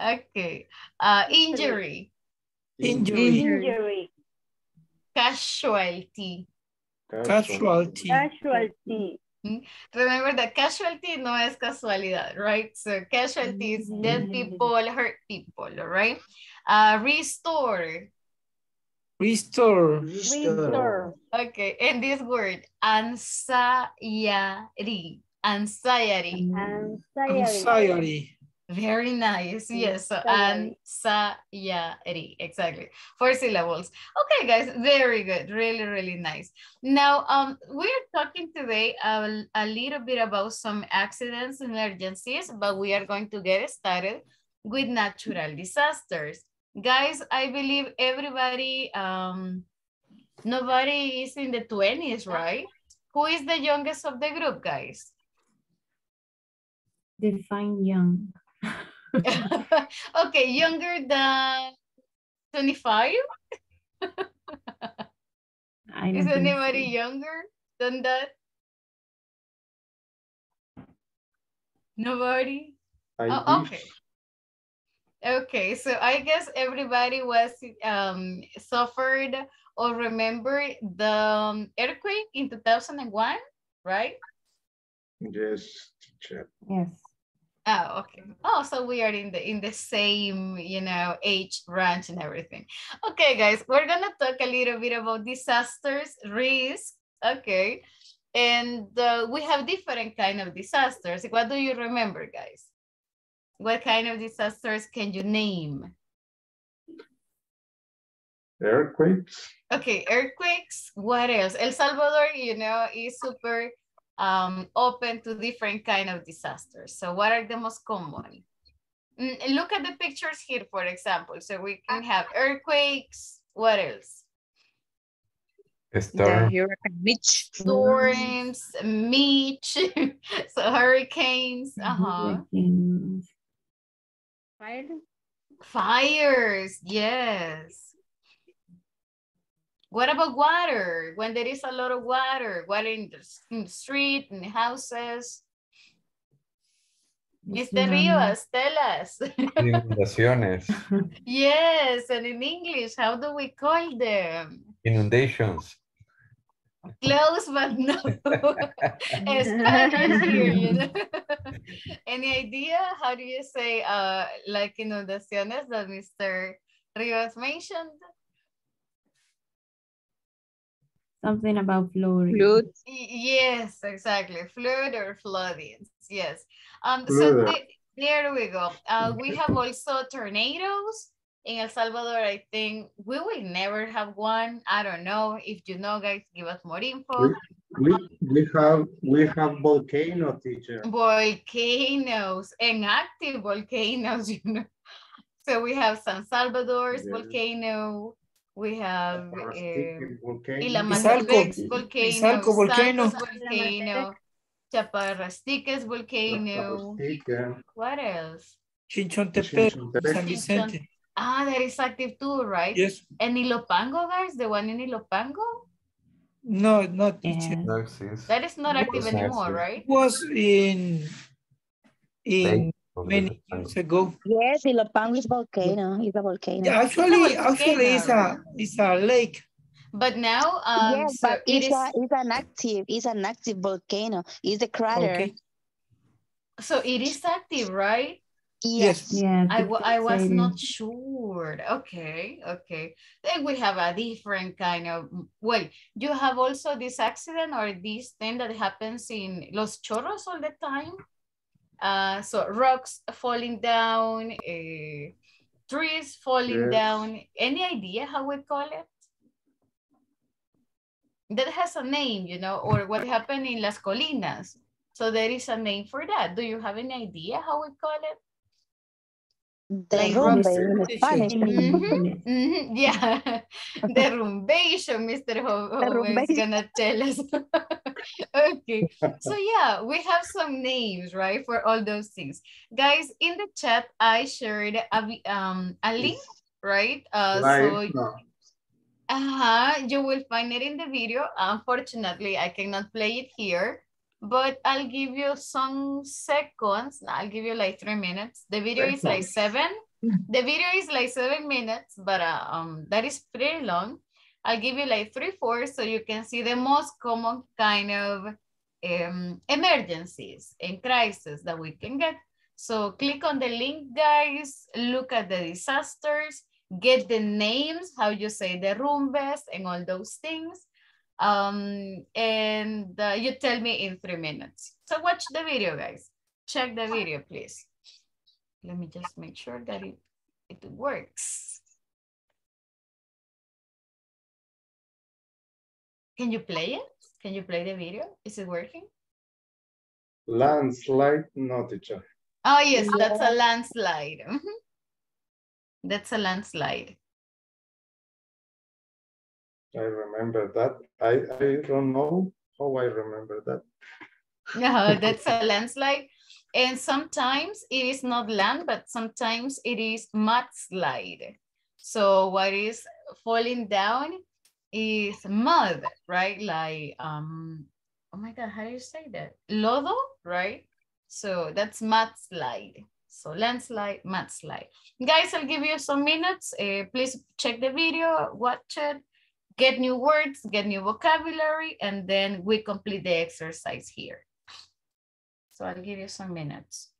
Okay. Uh, injury. Injury. Injury. Casualty. Casualty. Casualty. Remember that casualty no es casualidad, right? So casualty is dead people, hurt people, all right? Uh, restore. Restore. Restore. Okay, and this word, anxiety. Anxiety. Anxiety. Anxiety. Very nice. Yes, so Anxiety. anxiety. Exactly. Four syllables. Okay, guys, very good. Really, really nice. Now, um, we're talking today a, a little bit about some accidents and emergencies, but we are going to get started with natural disasters. Guys, I believe everybody, um, nobody is in the 20s, right? Who is the youngest of the group, guys? Define young. okay, younger than 25? Is anybody so. younger than that? Nobody? I Oh, okay. Okay, so I guess everybody was um, suffered or remember the um, earthquake in 2001, right? Yes, teacher. Yes. Oh, okay. Oh, so we are in the in the same, you know, age range and everything. Okay, guys, we're gonna talk a little bit about disasters, risk. Okay, and uh, we have different kind of disasters. What do you remember, guys? What kind of disasters can you name? Earthquakes. Okay, earthquakes. What else? El Salvador, you know, is super um, open to different kind of disasters. So what are the most common? Mm, Look at the pictures here, for example. So we can have earthquakes. What else? Storm. hurricane Mitch. Storms, Mitch, so hurricanes. Uh-huh. Hurricanes. Fire. Fires, yes. What about water? When there is a lot of water, water in the, in the street, in the houses. Mr. Rivas, tell us. Inundaciones. yes, and in English, how do we call them? Inundations. Close, but no. Spanish here, you know. Any idea? How do you say uh like inundaciones that Mr. Rivas mentioned? Something about flooding. Flood. Yes, exactly. Flood or floodings. Yes. Um. So Flood. the- there we go. Uh, we have also tornadoes in El Salvador. I think we will never have one. I don't know. If you know, guys, give us more info. We, we, we have we have volcano teacher. volcanoes and active volcanoes, you know. So we have San Salvador's Yes. volcano. We have Chaparrastique um, volcano. Ilamatepec's Izalco. volcano, Izalco volcano. Chaparrastique's volcano. Chaparrastique, What else? Chinchontepec, Chinchontepec. San Vicente. Ah, that is active too, right? Yes. And Ilopango, guys, the one in Ilopango? No, not teacher. Yeah. No. That is not active Yes. anymore, right? It was in in many the- years ago. Yes, Ilopango is volcano. It's a volcano. Yeah, actually, volcano, actually, it's a it's a lake. But now, um, yes, so but it it's, is, a, it's an active, it's an active volcano. It's a crater. Okay. so it is active, right? Yes. Yeah. I, I was not sure. Okay, okay. Then we have a different kind of, well, you have also this accident or this thing that happens in Los Chorros all the time. Uh, so rocks falling down, uh, trees falling Yes. down. Any idea how we call it? That has a name, you know, or what happened in Las Colinas. So there is a name for that. Do you have any idea how we call it? Like Derrumbe rocks. in Spanish. Yeah, derrumbation, Mr. Ho Ho is gonna tell us. okay, so yeah, we have some names, right, for all those things. Guys, in the chat, I shared a, um, a link, right? Uh, so Live, no. uh-huh, you will find it in the video. Unfortunately, I cannot play it here, but I'll give you some seconds. I'll give you like three minutes. The video is like seven. The video is like seven minutes, but uh, um, that is pretty long. I'll give you like three, four, so you can see the most common kind of um, emergencies and crises that we can get. So click on the link, guys. Look at the disasters. Get the names, how you say the rumbes and all those things. Um, and uh, you tell me in three minutes. So watch the video, guys. Check the video, please. Let me just make sure that it, it works. Can you play it? Can you play the video? Is it working? Landslide, no teacher. Oh, yes, that's a landslide. Mhm. That's a landslide. I remember that. I, I don't know how I remember that. No, that's a landslide. And sometimes it is not land, but sometimes it is mudslide. So what is falling down is mud, right? Like, um, oh my God, how do you say that? Lodo, right? So that's mudslide. So landslide, mudslide. Guys, I'll give you some minutes. Uh, please check the video, watch it, get new words, get new vocabulary, and then we complete the exercise here. So I'll give you some minutes.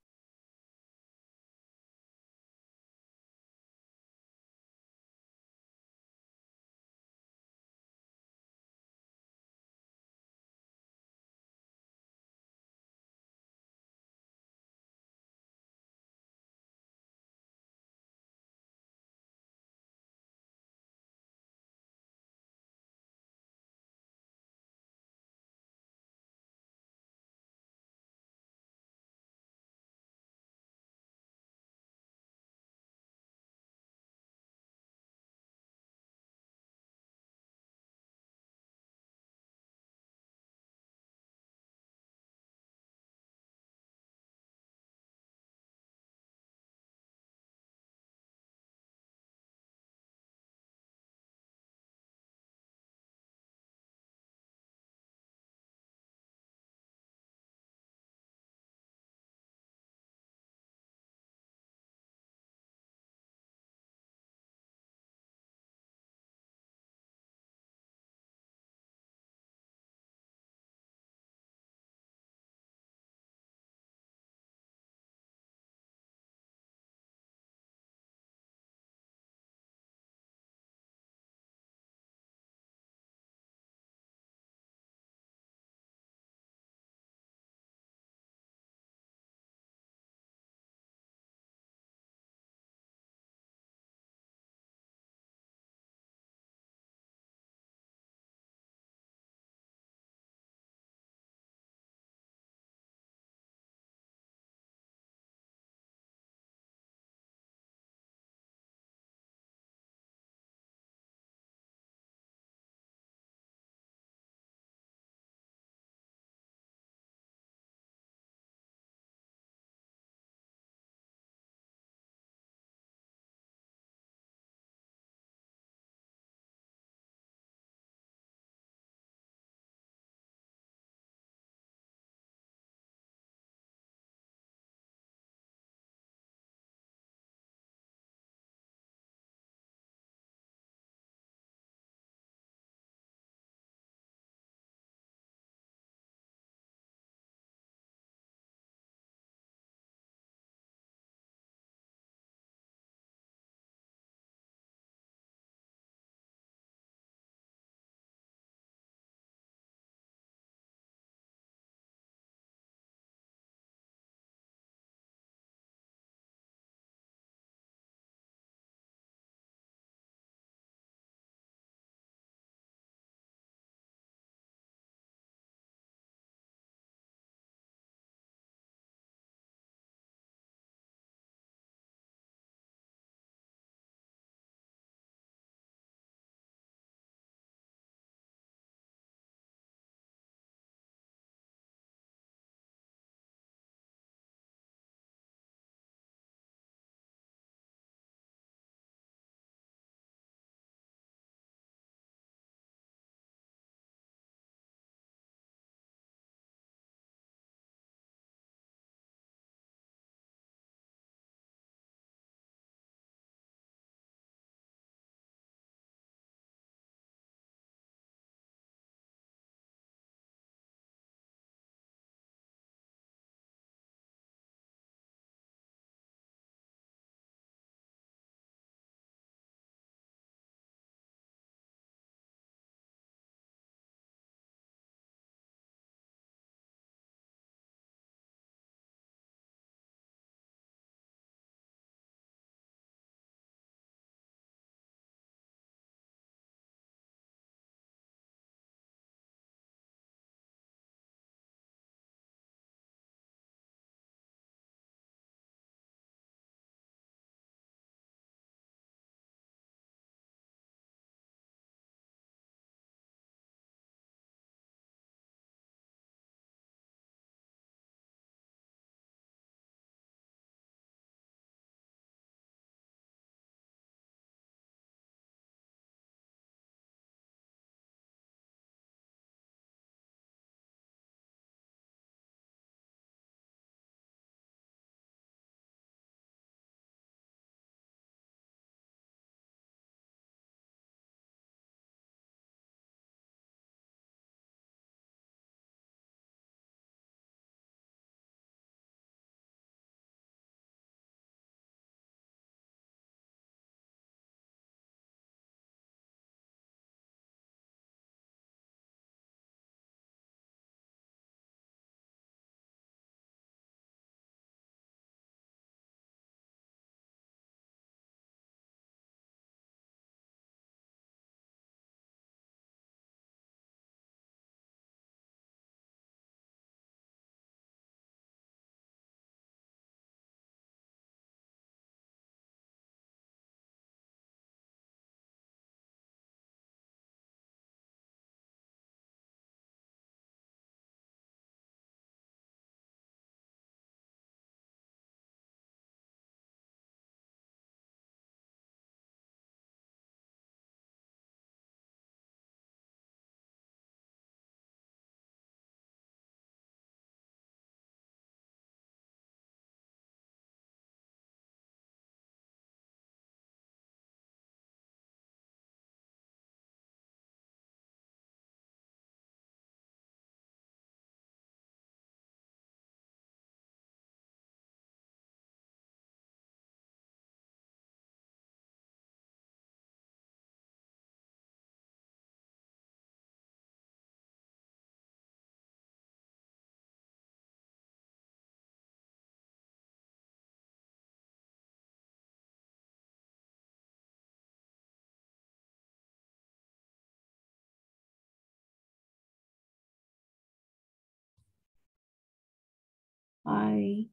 Hi.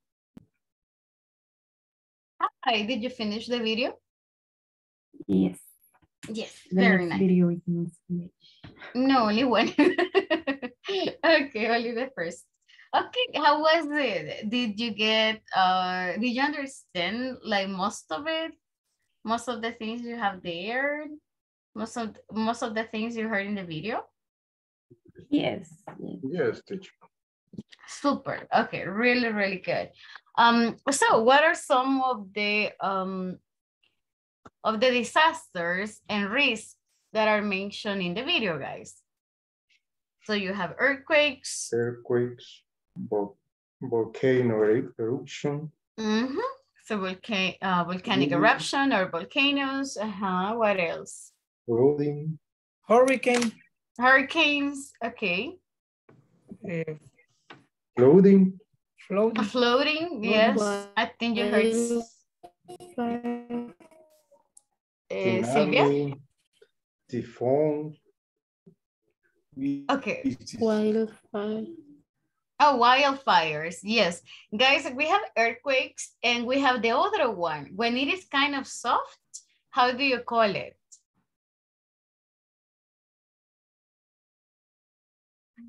Hi, did you finish the video? Yes. Yes, The very next nice. video is in Spanish. No, only one. okay, only the first. Okay, how was it? Did you get, uh, did you understand like most of it? Most of the things you have there? Most of, most of the things you heard in the video? Yes. Yes, teacher. Super. Okay, really, really good. Um, so what are some of the um of the disasters and risks that are mentioned in the video, guys? So you have earthquakes. Earthquakes, vol- volcano er- eruption, mhm, So volcano, uh, volcanic Mhm. eruption or volcanoes. Uh-huh. What else? flooding, Hurricane, Hurricanes. Okay. uh, flooding, flooding. Floating. Yes. I think you heard. s- Uh, Sylvia. tsunami, typhoon, Okay. Wildfire. Oh, wildfires. Yes. Guys, we have earthquakes and we have the other one. When it is kind of soft, how do you call it?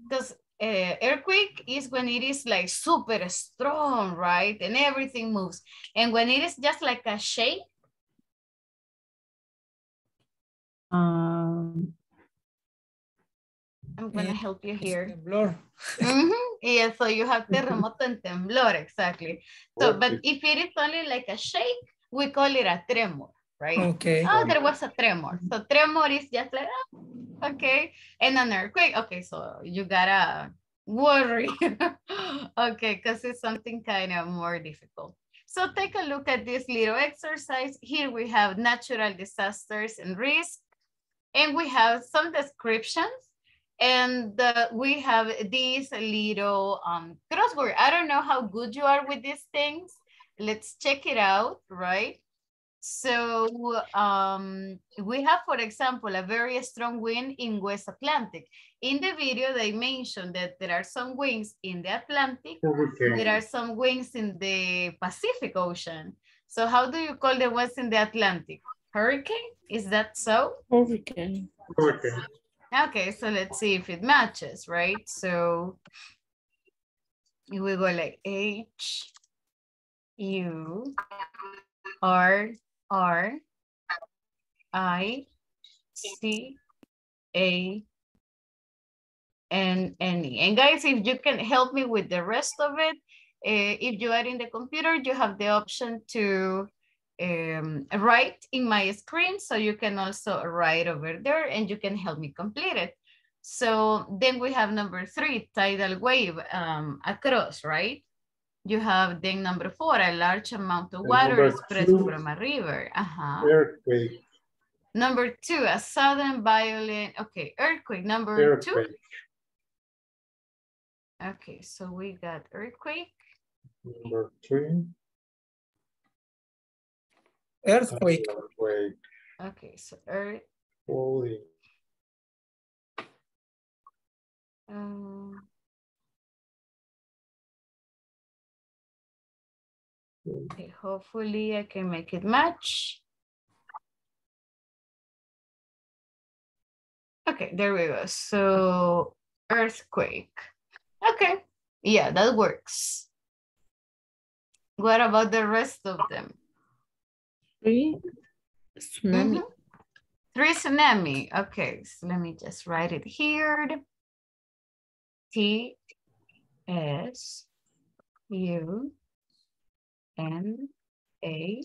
Because uh, earthquake is when it is like super strong, right? And everything moves. And when it is just like a shake, Um, I'm going to help you here. Temblor. Mhm. Yeah, so you have terremoto and temblor, exactly. So, but if it is only like a shake, we call it a tremor, right? Okay. Oh, there was a tremor. So tremor is just like, ah, okay. And an earthquake, okay, so you gotta worry. okay, because it's something kind of more difficult. So take a look at this little exercise. Here we have natural disasters and risk, and we have some descriptions. And uh, we have this little um, crossword. I don't know how good you are with these things. Let's check it out, right? So um, we have, for example, a very strong wind in West Atlantic. In the video, they mentioned that there are some winds in the Atlantic. Hurricane. There are some winds in the Pacific Ocean. So how do you call the ones in the Atlantic? Hurricane? Is that so? Hurricane. hurricane, Okay, so let's see if it matches, right? So we go like H U R R I C A N N E. And guys, if you can help me with the rest of it, uh, if you are in the computer, you have the option to um, write in my screen. So you can also write over there and you can help me complete it. So then we have number three, tidal wave um, across, right? You have then number four, a large amount of And water number spread two, from a river. Uh-huh. earthquake, Number two, a sudden violent, okay, earthquake. Number two. Okay, so we got earthquake. number three, Earthquake. earthquake, Okay, so earth, Holy. um, okay, hopefully I can make it match. Okay, there we go. So earthquake. Okay, yeah, that works. What about the rest of them? Three. Tsunami. Mhm. Three tsunami. Okay, so let me just write it here. T S U N A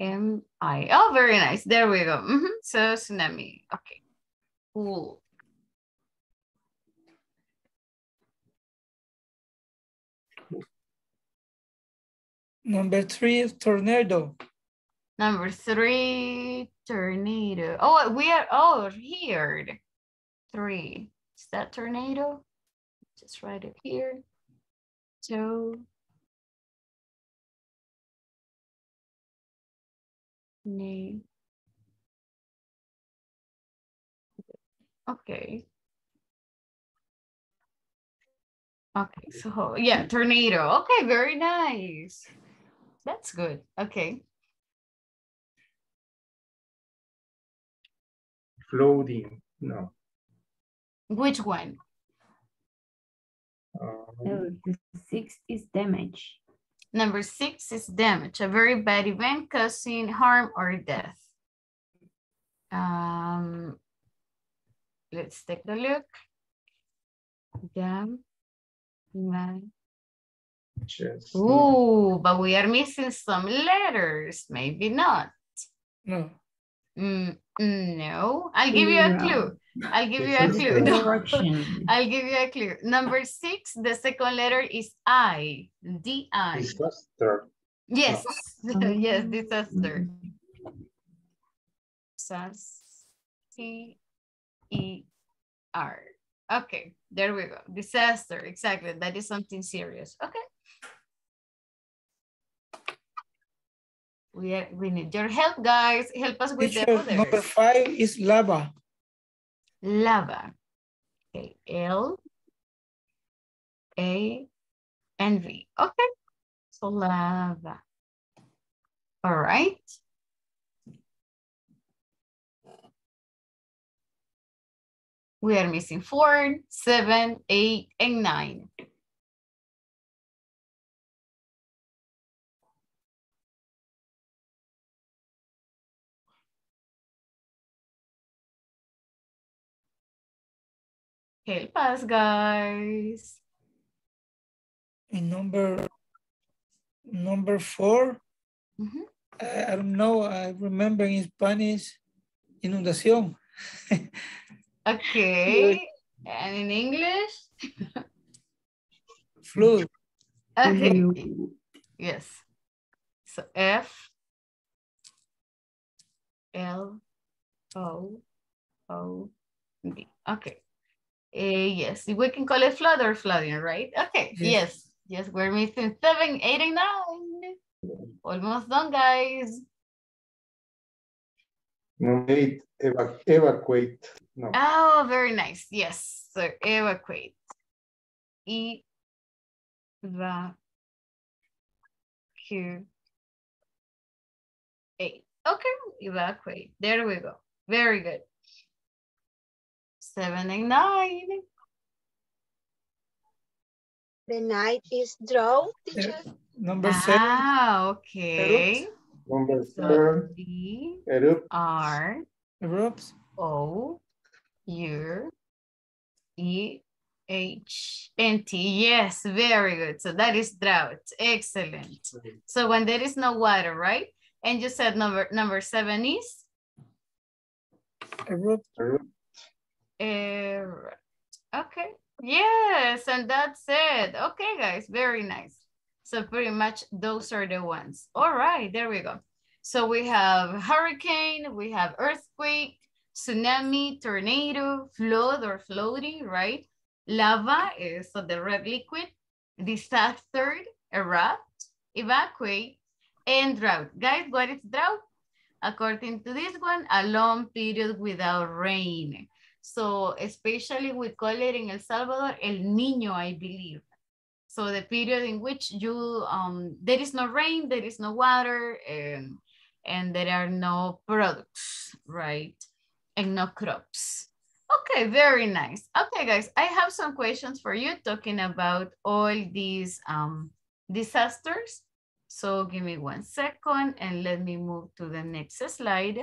M I. Oh, very nice. There we go. Mhm. So tsunami. Okay. Cool. Number three, tornado. Number three, tornado. Oh, we are oh here. Three. Is that tornado? Just write it here. Two. Ne- Okay. Okay, so yeah, tornado. Okay, very nice. That's good. Okay. Floating. No. Which one? Uh, oh, the six is damage. Number six is damage, a very bad event causing harm or death. Um, let's take a look. Dam, man. Yes. Ooh, but we are missing some letters. Maybe not. No. Mm, no, I'll give you a clue. I'll give you a clue. No. I'll give you a clue. Number six, the second letter is I. D-I. Disaster. Yes, yes, disaster. Sas T E R. Okay, there we go. Disaster, exactly. That is something serious. Okay. We are, we need your help, guys. Help us with the Teacher, number five is lava. Lava. Okay, L A N V. Okay, so lava. All right. We are missing four, seven, eight, and nine. Help us, guys. And number number four, Mhm. I, I don't know, I remember in Spanish, inundación. Okay. And in English? Flood. Okay. Yes. So F L O O D. Okay. Eh, yes, we can call it flood or flooding, right? Okay. Yes. Yes. Yes, we're missing seven, eight, and nine. Almost done, guys. Eight, eva- evacuate. No. Oh, very nice. Yes. So evacuate. E va Q A. Okay, evacuate. There we go. Very good. Seven and nine. The night is draw, teacher. Number seven, Ah, okay. Number So seven, D erupt. R erupts. O U E H N T. Yes, very good. So that is drought. Excellent. So when there is no water, right? And you said number number seven is Erupt. Erupt. Eh, okay. Yes, and that's it. Okay, guys, very nice. So pretty much those are the ones. All right, there we go. So we have hurricane, we have earthquake, tsunami, tornado, flood or floating, right? Lava is so the red liquid, disaster, erupt, evacuate, and drought. Guys, what is drought? According to this one, a long period without rain. So especially we call it in El Salvador, El Niño, I believe. So the period in which you, um, there is no rain, there is no water, and, and there are no products, right? And no crops. Okay, very nice. Okay, guys, I have some questions for you talking about all these um, disasters. So give me one second and let me move to the next slide.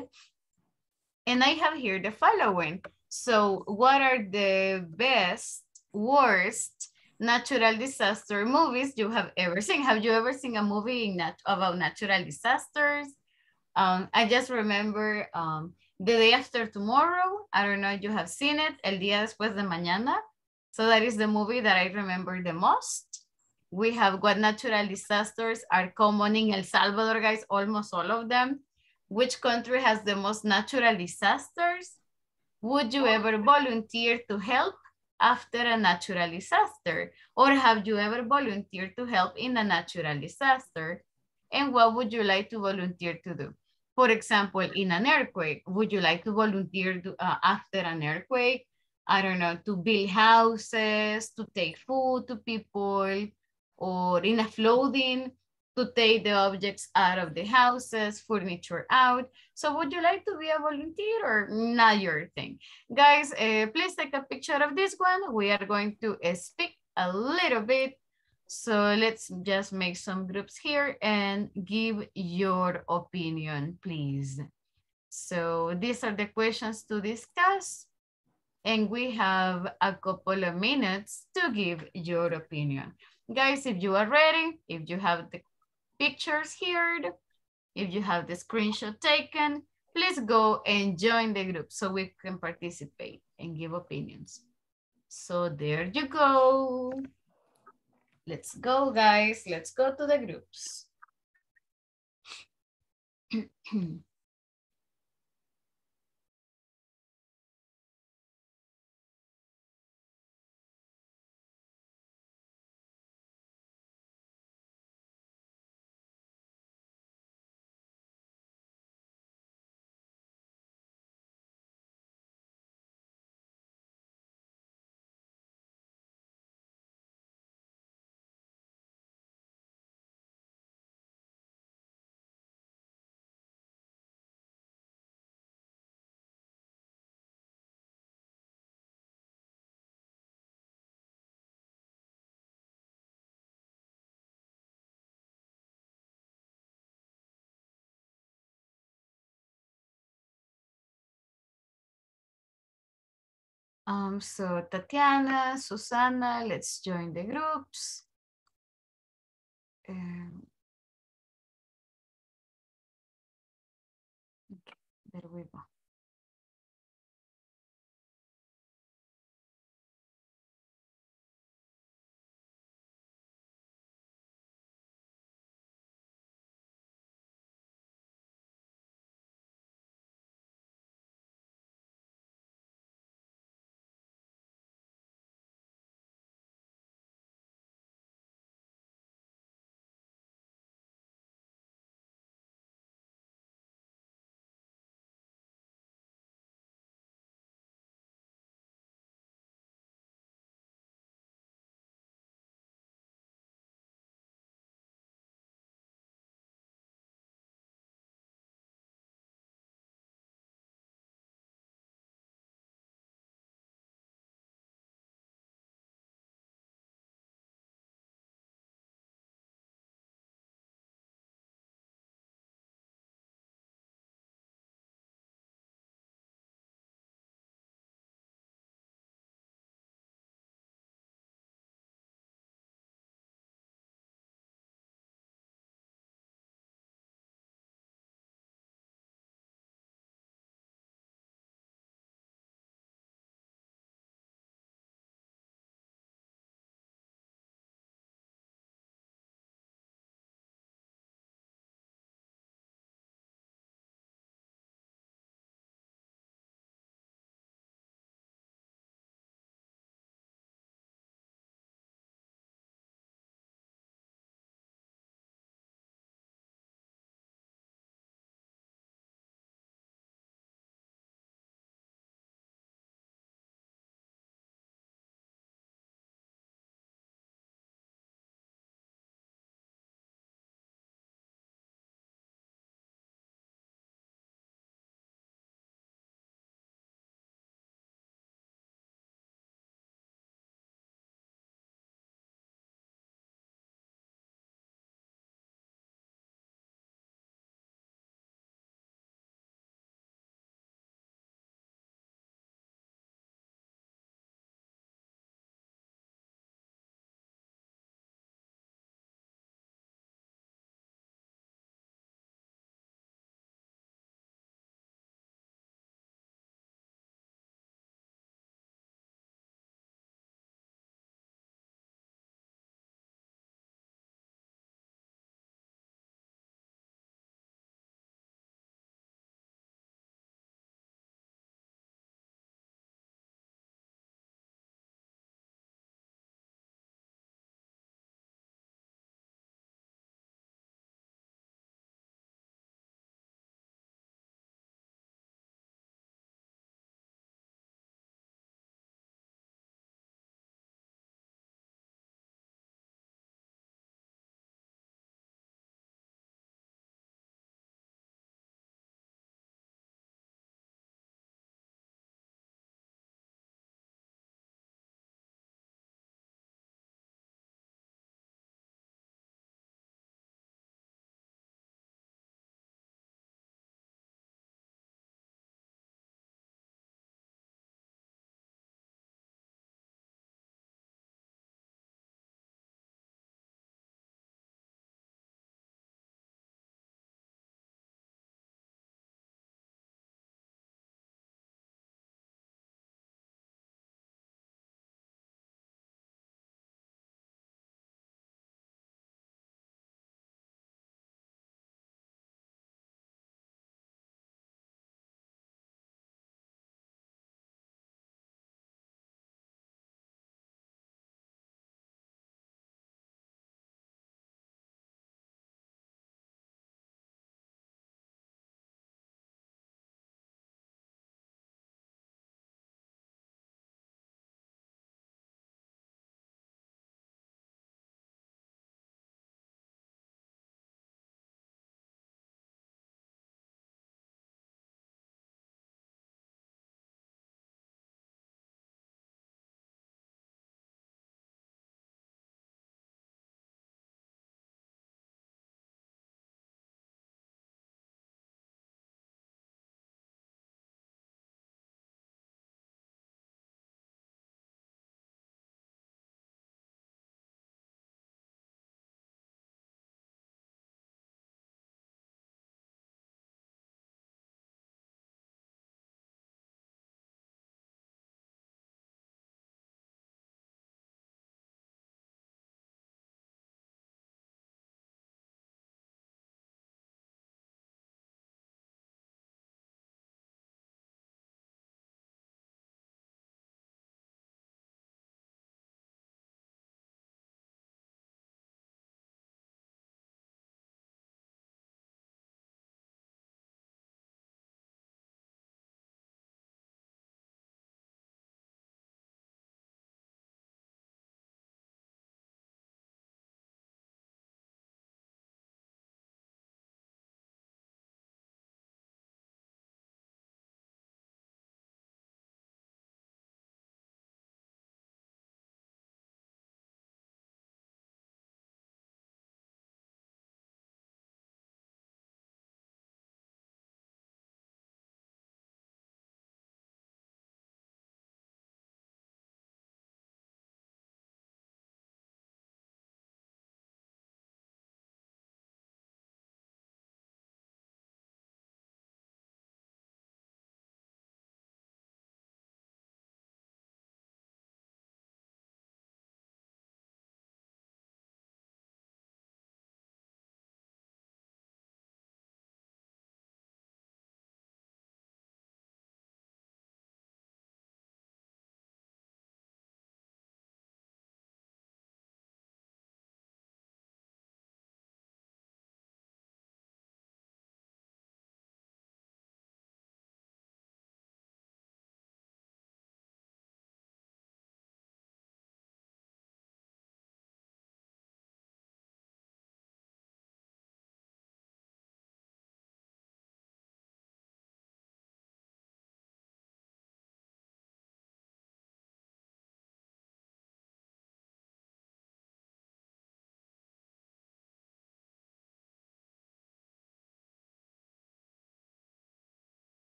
And I have here the following. So what are the best, worst natural disaster movies you have ever seen? Have you ever seen a movie nat about natural disasters? Um, I just remember um, The Day After Tomorrow. I don't know if you have seen it, El Día Después de Mañana. So that is the movie that I remember the most. We have what natural disasters are common in El Salvador, guys, almost all of them. Which country has the most natural disasters? Would you ever volunteer to help after a natural disaster? Or have you ever volunteered to help in a natural disaster? And what would you like to volunteer to do? For example, in an earthquake, would you like to volunteer to, uh, after an earthquake? I don't know, to build houses, to take food to people, or in a flooding, to take the objects out of the houses, furniture out. So would you like to be a volunteer or not your thing? Guys, uh, please take a picture of this one. We are going to uh, speak a little bit. So let's just make some groups here and give your opinion, please. So these are the questions to discuss. And we have a couple of minutes to give your opinion. Guys, if you are ready, if you have the pictures here. If you have the screenshot taken, please go and join the group so we can participate and give opinions. So there you go. Let's go, guys. Let's go to the groups. Um, so Tatiana, Susana, let's join the groups. Um, okay, there we go.